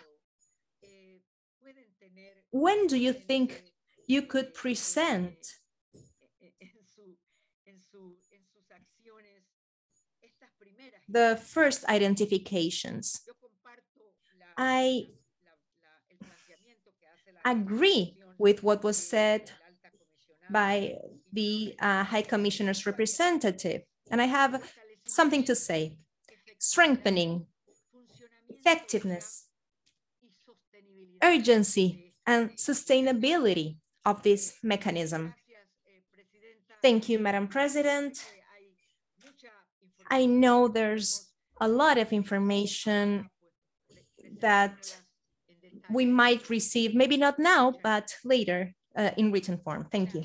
when do you think you could present the first identifications? I agree with what was said by the uh, High Commissioner's representative, and I have something to say. Strengthening, effectiveness, urgency, and sustainability of this mechanism. Thank you, Madam President. I know there's a lot of information that we might receive, maybe not now, but later uh, in written form. Thank you.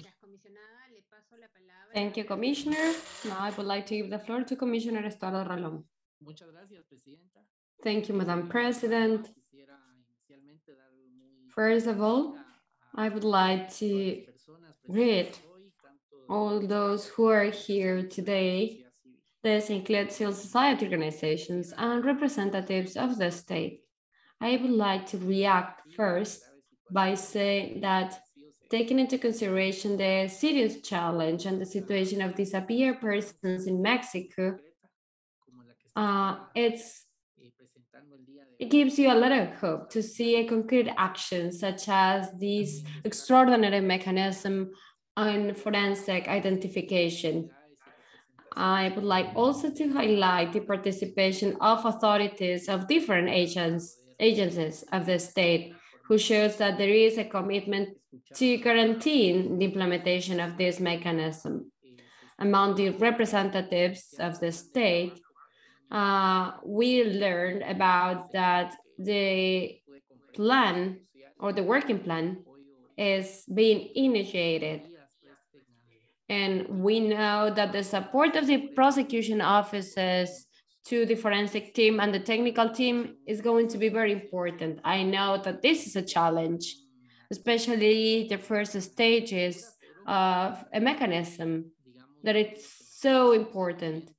Thank you, Commissioner. Now I would like to give the floor to Commissioner Estuardo Ralón. Thank you, Madam President. First of all, I would like to greet all those who are here today. This includes civil society organizations and representatives of the state. I would like to react first by saying that taking into consideration the serious challenge and the situation of disappeared persons in Mexico, uh, it's it gives you a lot of hope to see a concrete action such as this extraordinary mechanism on forensic identification. I would like also to highlight the participation of authorities of different agents, agencies of the state who shows that there is a commitment to guarantee the implementation of this mechanism. Among the representatives of the state, uh, we learned about that the plan or the working plan is being initiated. And we know that the support of the prosecution offices to the forensic team and the technical team is going to be very important. I know that this is a challenge, especially the first stages of a mechanism that it's so important.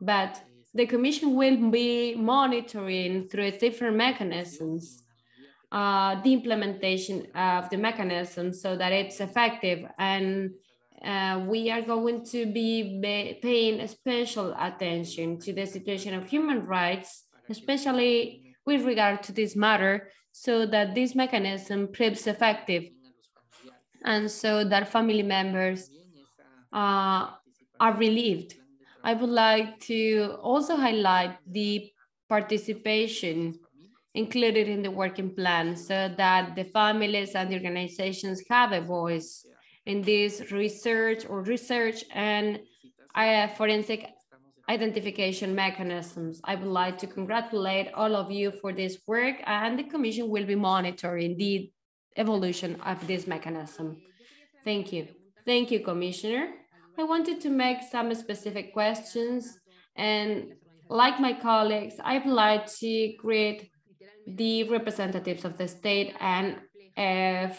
But the commission will be monitoring through different mechanisms uh, the implementation of the mechanism so that it's effective and uh, we are going to be paying special attention to the situation of human rights, especially with regard to this matter, so that this mechanism proves effective and so that family members uh, are relieved. I would like to also highlight the participation included in the working plan so that the families and the organizations have a voice in this research or research and uh, forensic identification mechanisms. I would like to congratulate all of you for this work and the Commission will be monitoring the evolution of this mechanism. Thank you. Thank you, Commissioner. I wanted to make some specific questions and like my colleagues, I would like to greet the representatives of the state and of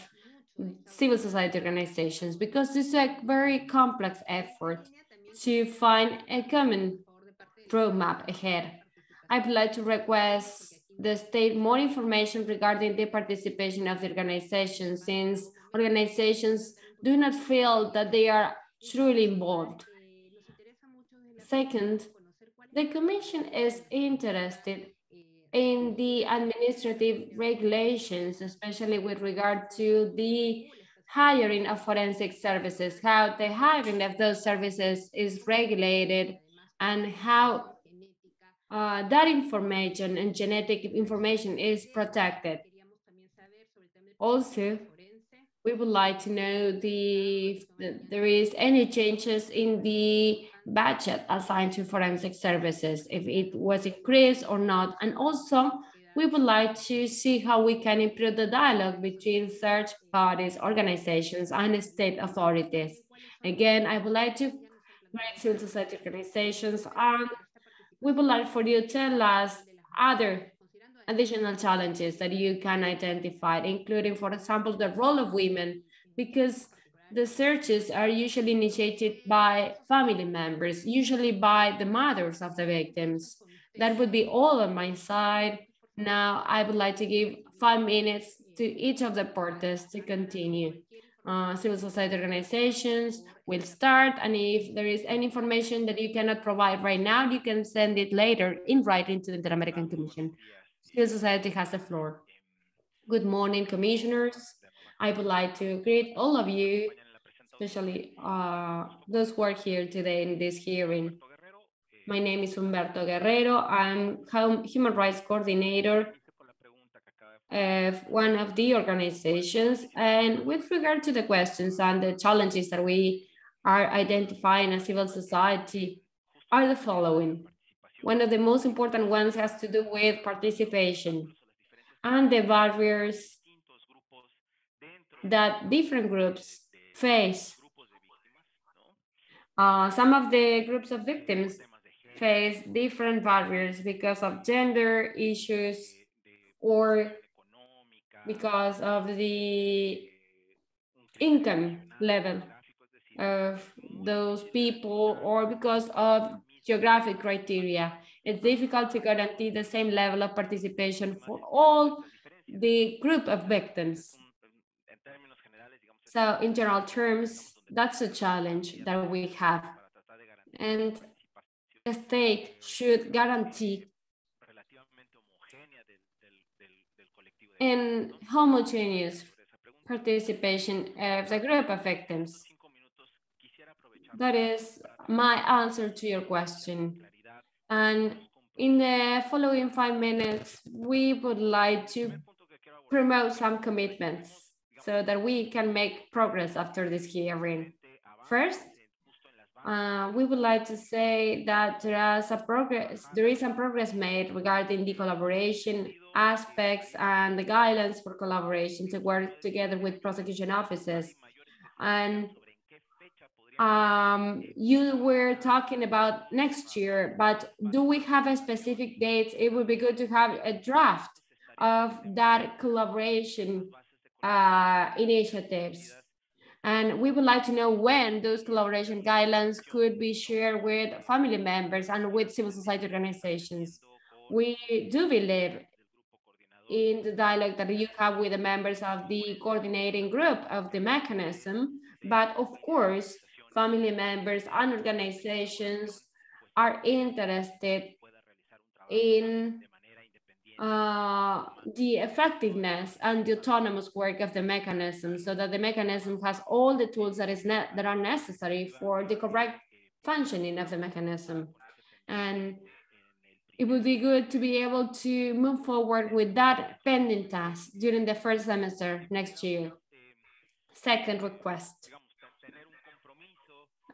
civil society organizations because this is a very complex effort to find a common roadmap ahead. I would like to request the state more information regarding the participation of the organization since organizations do not feel that they are truly involved. Second, the Commission is interested in the administrative regulations, especially with regard to the hiring of forensic services, how the hiring of those services is regulated and how uh, that information and genetic information is protected. Also, we would like to know the, the there is any changes in the budget assigned to forensic services, if it was increased or not. And also, we would like to see how we can improve the dialogue between third parties, organizations, and state authorities. Again, I would like to greet civil society organizations, and we would like for you to tell us other additional challenges that you can identify, including, for example, the role of women, because the searches are usually initiated by family members, usually by the mothers of the victims. That would be all on my side. Now I would like to give five minutes to each of the parties to continue. Uh, civil society organizations will start and if there is any information that you cannot provide right now, you can send it later in writing to the Inter-American Commission. Civil society has the floor. Good morning, commissioners. I would like to greet all of you, especially uh, those who are here today in this hearing. My name is Humberto Guerrero. I'm Human Rights Coordinator of one of the organizations. And with regard to the questions and the challenges that we are identifying as civil society are the following. One of the most important ones has to do with participation and the barriers that different groups face. Uh, some of the groups of victims face different barriers because of gender issues or because of the income level of those people or because of geographic criteria. It's difficult to guarantee the same level of participation for all the group of victims. So in general terms, that's a challenge that we have. And state should guarantee in homogeneous participation of the group of victims. That is my answer to your question. And in the following five minutes, we would like to promote some commitments so that we can make progress after this hearing. First, uh, we would like to say that there is a progress, there is some progress made regarding the collaboration aspects and the guidelines for collaboration to work together with prosecution offices. And um, you were talking about next year, but do we have a specific date? It would be good to have a draft of that collaboration uh, initiatives. And we would like to know when those collaboration guidelines could be shared with family members and with civil society organizations. We do believe in the dialogue that you have with the members of the coordinating group of the mechanism, but of course, family members and organizations are interested in uh, the effectiveness and the autonomous work of the mechanism so that the mechanism has all the tools that, is that are necessary for the correct functioning of the mechanism. And it would be good to be able to move forward with that pending task during the first semester next year. Second request.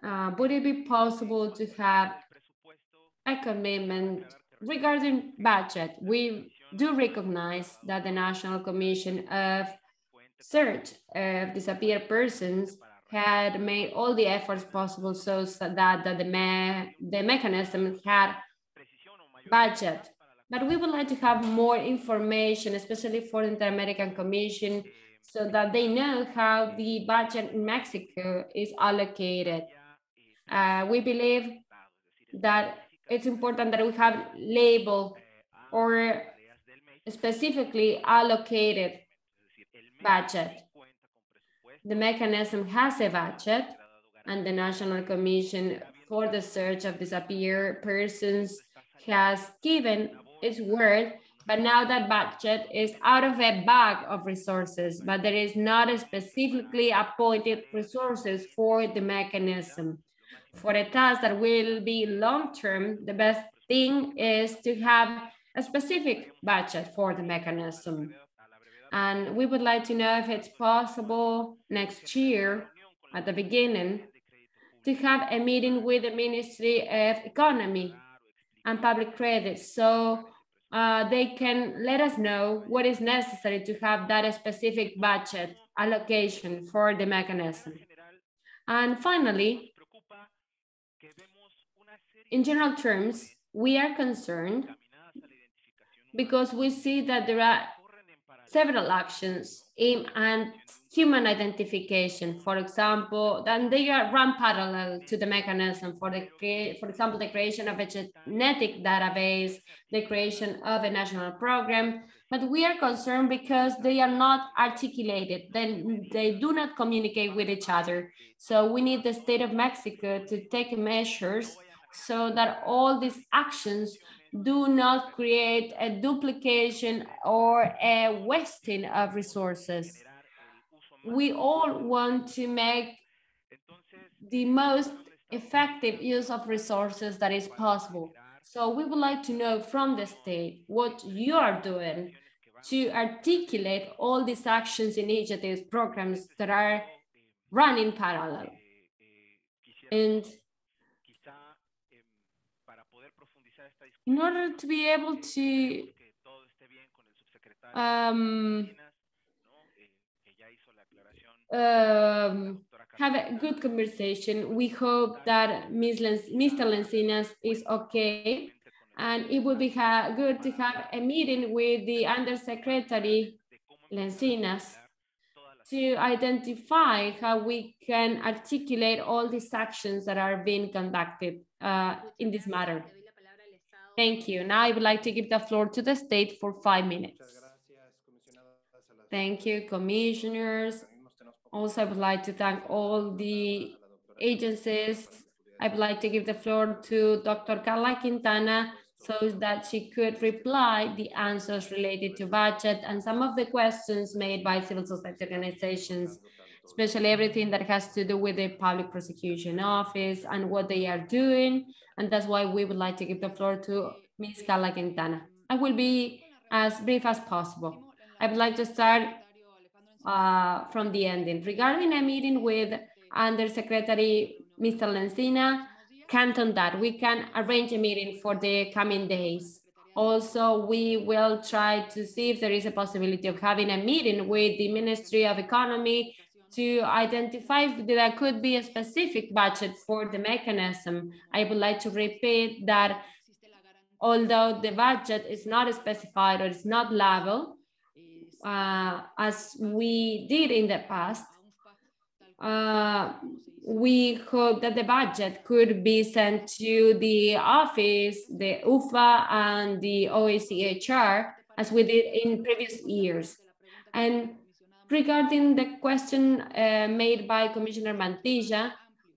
Uh, would it be possible to have a commitment regarding budget? We do recognize that the National Commission of Search of Disappeared Persons had made all the efforts possible so that, that the, me the mechanism had budget. But we would like to have more information, especially for the Inter-American Commission, so that they know how the budget in Mexico is allocated. Uh, we believe that it's important that we have label or specifically allocated budget. The mechanism has a budget and the National Commission for the Search of Disappeared Persons has given its word, but now that budget is out of a bag of resources, but there is not specifically appointed resources for the mechanism. For a task that will be long-term, the best thing is to have a specific budget for the mechanism. And we would like to know if it's possible next year at the beginning to have a meeting with the Ministry of Economy and Public Credit so uh, they can let us know what is necessary to have that specific budget allocation for the mechanism. And finally, in general terms, we are concerned because we see that there are several actions aimed at human identification. For example, and they are run parallel to the mechanism for the, for example, the creation of a genetic database, the creation of a national program, but we are concerned because they are not articulated, then they do not communicate with each other. So we need the state of Mexico to take measures so that all these actions do not create a duplication or a wasting of resources. We all want to make the most effective use of resources that is possible. So we would like to know from the state what you are doing to articulate all these actions, initiatives, programs that are running parallel. And in order to be able to um, um, have a good conversation. We hope that Ms. Mr. Encinas is okay. And it would be good to have a meeting with the Undersecretary Encinas to identify how we can articulate all these actions that are being conducted uh, in this matter. Thank you. Now I would like to give the floor to the state for five minutes. Thank you, commissioners. Also, I would like to thank all the agencies. I would like to give the floor to Dr. Karla Quintana so that she could reply the answers related to budget and some of the questions made by civil society organizations, especially everything that has to do with the public prosecution office and what they are doing and that's why we would like to give the floor to Ms. Karla Quintana. I will be as brief as possible. I would like to start uh, from the ending. Regarding a meeting with Undersecretary Mr. Lencina, count on that. We can arrange a meeting for the coming days. Also, we will try to see if there is a possibility of having a meeting with the Ministry of Economy to identify if there could be a specific budget for the mechanism. I would like to repeat that although the budget is not specified or is not level, uh, as we did in the past, uh, we hope that the budget could be sent to the office, the UFA and the OACHR, as we did in previous years. And Regarding the question uh, made by Commissioner Mantilla,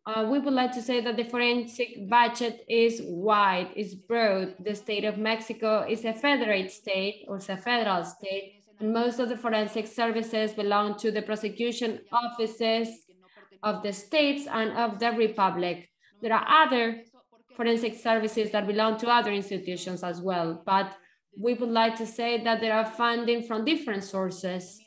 uh, we would like to say that the forensic budget is wide, is broad. The state of Mexico is a federate state or a federal state, and most of the forensic services belong to the prosecution offices of the states and of the republic. There are other forensic services that belong to other institutions as well, but we would like to say that there are funding from different sources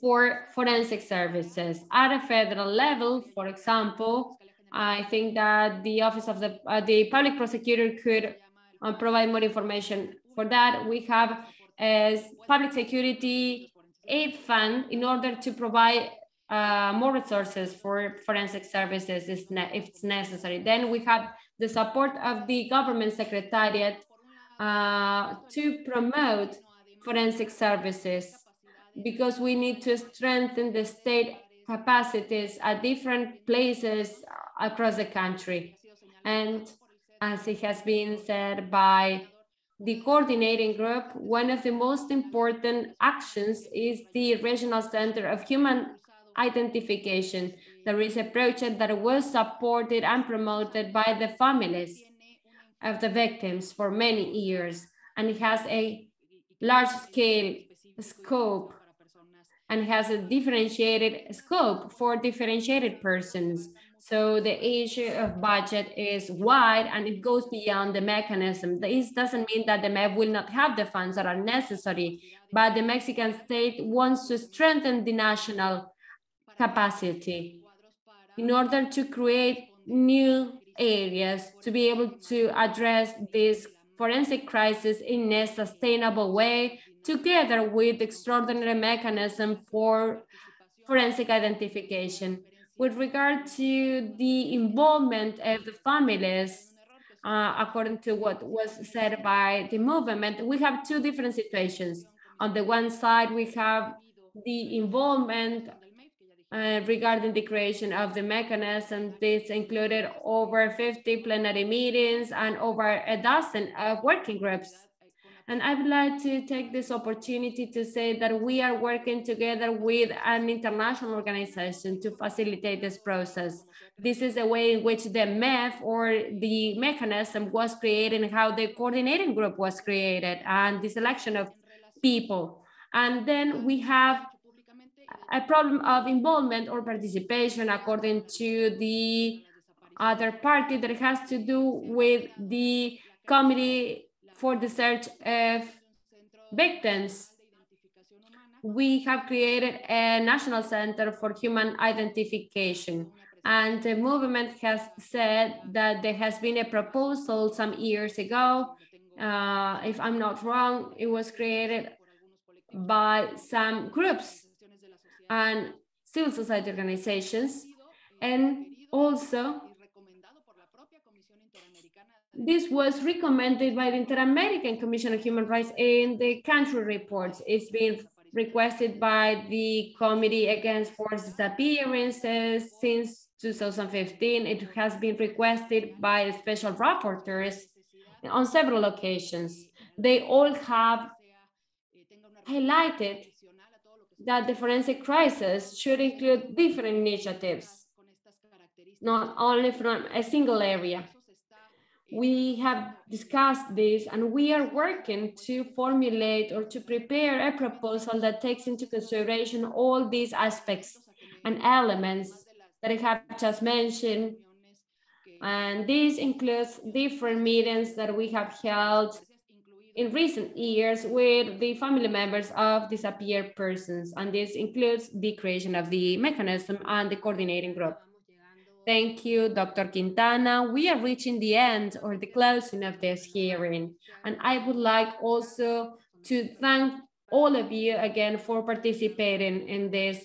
for forensic services. At a federal level, for example, I think that the Office of the, uh, the Public Prosecutor could uh, provide more information for that. We have a public security aid fund in order to provide uh, more resources for forensic services if it's necessary. Then we have the support of the government secretariat uh, to promote forensic services because we need to strengthen the state capacities at different places across the country. And as it has been said by the coordinating group, one of the most important actions is the Regional Center of Human Identification. There is a project that was supported and promoted by the families of the victims for many years, and it has a large scale scope and has a differentiated scope for differentiated persons. So the issue of budget is wide and it goes beyond the mechanism. This doesn't mean that the MEIF will not have the funds that are necessary, but the Mexican state wants to strengthen the national capacity in order to create new areas to be able to address this forensic crisis in a sustainable way together with extraordinary mechanism for forensic identification. With regard to the involvement of the families, uh, according to what was said by the movement, we have two different situations. On the one side, we have the involvement uh, regarding the creation of the mechanism. This included over 50 plenary meetings and over a dozen of working groups. And I would like to take this opportunity to say that we are working together with an international organization to facilitate this process. This is a way in which the MEIF or the mechanism was created and how the coordinating group was created and the selection of people. And then we have a problem of involvement or participation according to the other party that has to do with the committee for the search of victims. We have created a national center for human identification and the movement has said that there has been a proposal some years ago. Uh, if I'm not wrong, it was created by some groups and civil society organizations. And also this was recommended by the Inter-American Commission on Human Rights in the country reports. It's been requested by the Committee Against Forced Disappearances since 2015. It has been requested by special rapporteurs on several occasions. They all have highlighted that the forensic crisis should include different initiatives, not only from a single area we have discussed this and we are working to formulate or to prepare a proposal that takes into consideration all these aspects and elements that I have just mentioned. And this includes different meetings that we have held in recent years with the family members of disappeared persons. And this includes the creation of the mechanism and the coordinating group. Thank you, Dr. Quintana. We are reaching the end or the closing of this hearing. And I would like also to thank all of you again for participating in this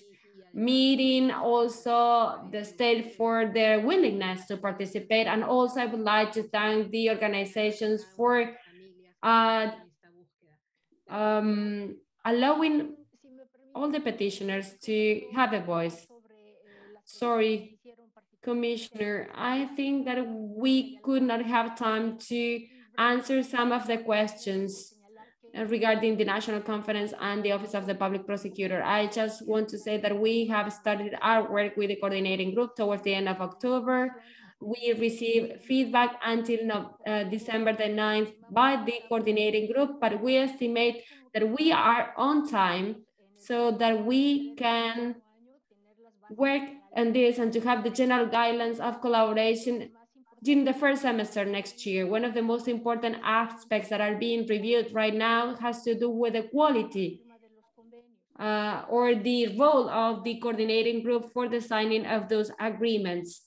meeting, also the state for their willingness to participate. And also I would like to thank the organizations for uh, um, allowing all the petitioners to have a voice. Sorry, Commissioner, I think that we could not have time to answer some of the questions regarding the National Conference and the Office of the Public Prosecutor. I just want to say that we have started our work with the coordinating group towards the end of October. We received feedback until no, uh, December the 9th by the coordinating group, but we estimate that we are on time so that we can work and this and to have the general guidelines of collaboration during the first semester next year. One of the most important aspects that are being reviewed right now has to do with the quality uh, or the role of the coordinating group for the signing of those agreements.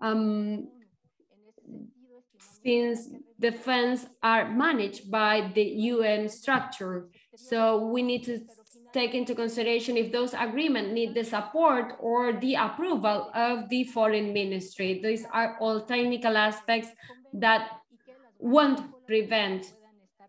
Um, since the funds are managed by the UN structure, so we need to take into consideration if those agreements need the support or the approval of the foreign ministry. These are all technical aspects that won't prevent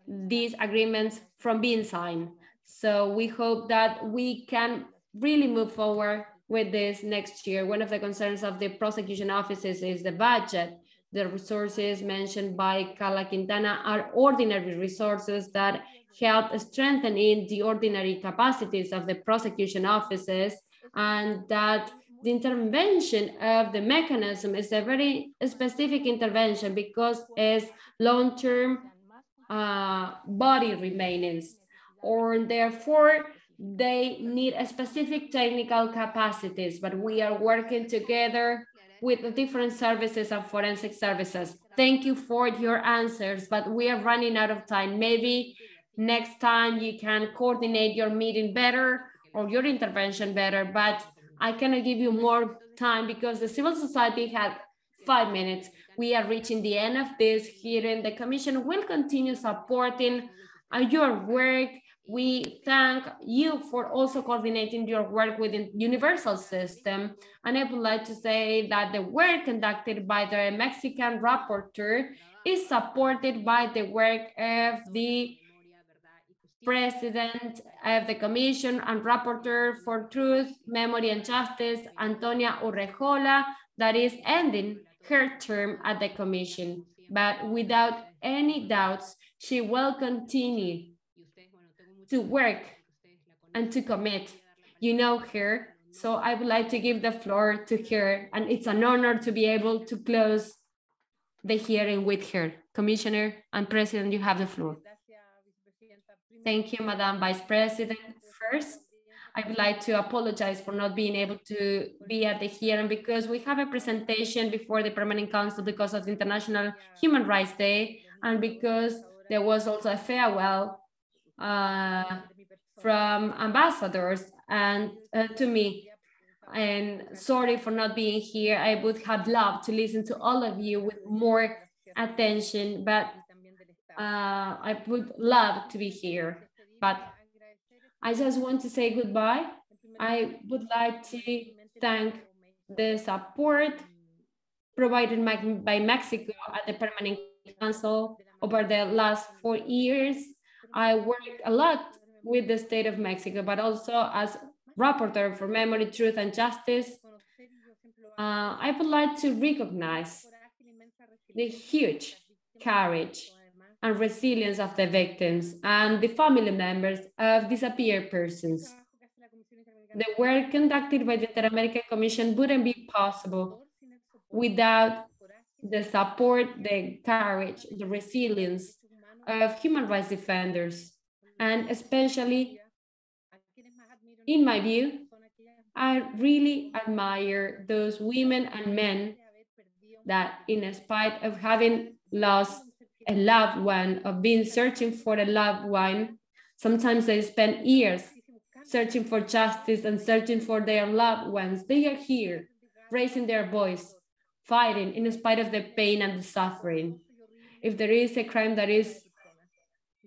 these agreements from being signed. So we hope that we can really move forward with this next year. One of the concerns of the prosecution offices is the budget. The resources mentioned by Karla Quintana are ordinary resources that help strengthening the ordinary capacities of the prosecution offices and that the intervention of the mechanism is a very specific intervention because it's long-term uh, body remainings or therefore they need a specific technical capacities, but we are working together with the different services and forensic services. Thank you for your answers, but we are running out of time. Maybe Next time you can coordinate your meeting better or your intervention better, but I cannot give you more time because the civil society had five minutes. We are reaching the end of this hearing. The commission will continue supporting uh, your work. We thank you for also coordinating your work within universal system. And I would like to say that the work conducted by the Mexican rapporteur is supported by the work of the President of the Commission and Rapporteur for Truth, Memory and Justice, Antonia Urrejola, that is ending her term at the Commission. But without any doubts, she will continue to work and to commit. You know her, so I would like to give the floor to her, and it's an honor to be able to close the hearing with her. Commissioner and President, you have the floor. Thank you, Madam Vice President. First, I would like to apologize for not being able to be at the hearing because we have a presentation before the Permanent Council because of International Human Rights Day and because there was also a farewell uh, from ambassadors and uh, to me. And sorry for not being here. I would have loved to listen to all of you with more attention, but uh, I would love to be here. But I just want to say goodbye. I would like to thank the support provided by Mexico at the Permanent Council over the last four years. I worked a lot with the state of Mexico, but also as rapporteur for memory, truth, and justice. Uh, I would like to recognize the huge courage and resilience of the victims and the family members of disappeared persons. The work conducted by the Inter-American Commission wouldn't be possible without the support, the courage, the resilience of human rights defenders, and especially, in my view, I really admire those women and men that in spite of having lost a loved one, of being searching for a loved one. Sometimes they spend years searching for justice and searching for their loved ones. They are here, raising their voice, fighting in spite of the pain and the suffering. If there is a crime that is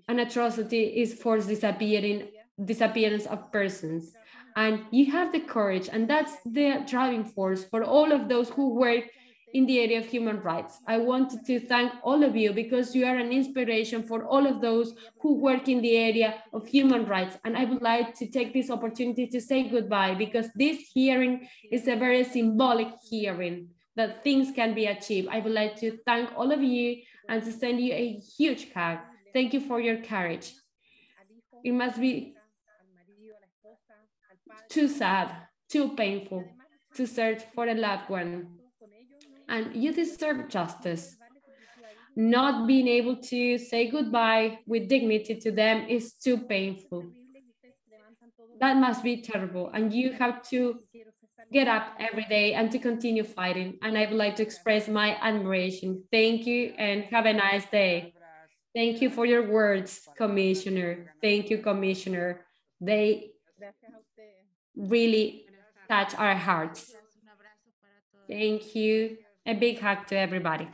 an atrocity, is forced disappearing, disappearance of persons. And you have the courage, and that's the driving force for all of those who work in the area of human rights. I wanted to thank all of you because you are an inspiration for all of those who work in the area of human rights. And I would like to take this opportunity to say goodbye because this hearing is a very symbolic hearing that things can be achieved. I would like to thank all of you and to send you a huge hug. Thank you for your courage. It must be too sad, too painful to search for a loved one and you deserve justice. Not being able to say goodbye with dignity to them is too painful. That must be terrible. And you have to get up every day and to continue fighting. And I would like to express my admiration. Thank you and have a nice day. Thank you for your words, Commissioner. Thank you, Commissioner. They really touch our hearts. Thank you. A big hug to everybody.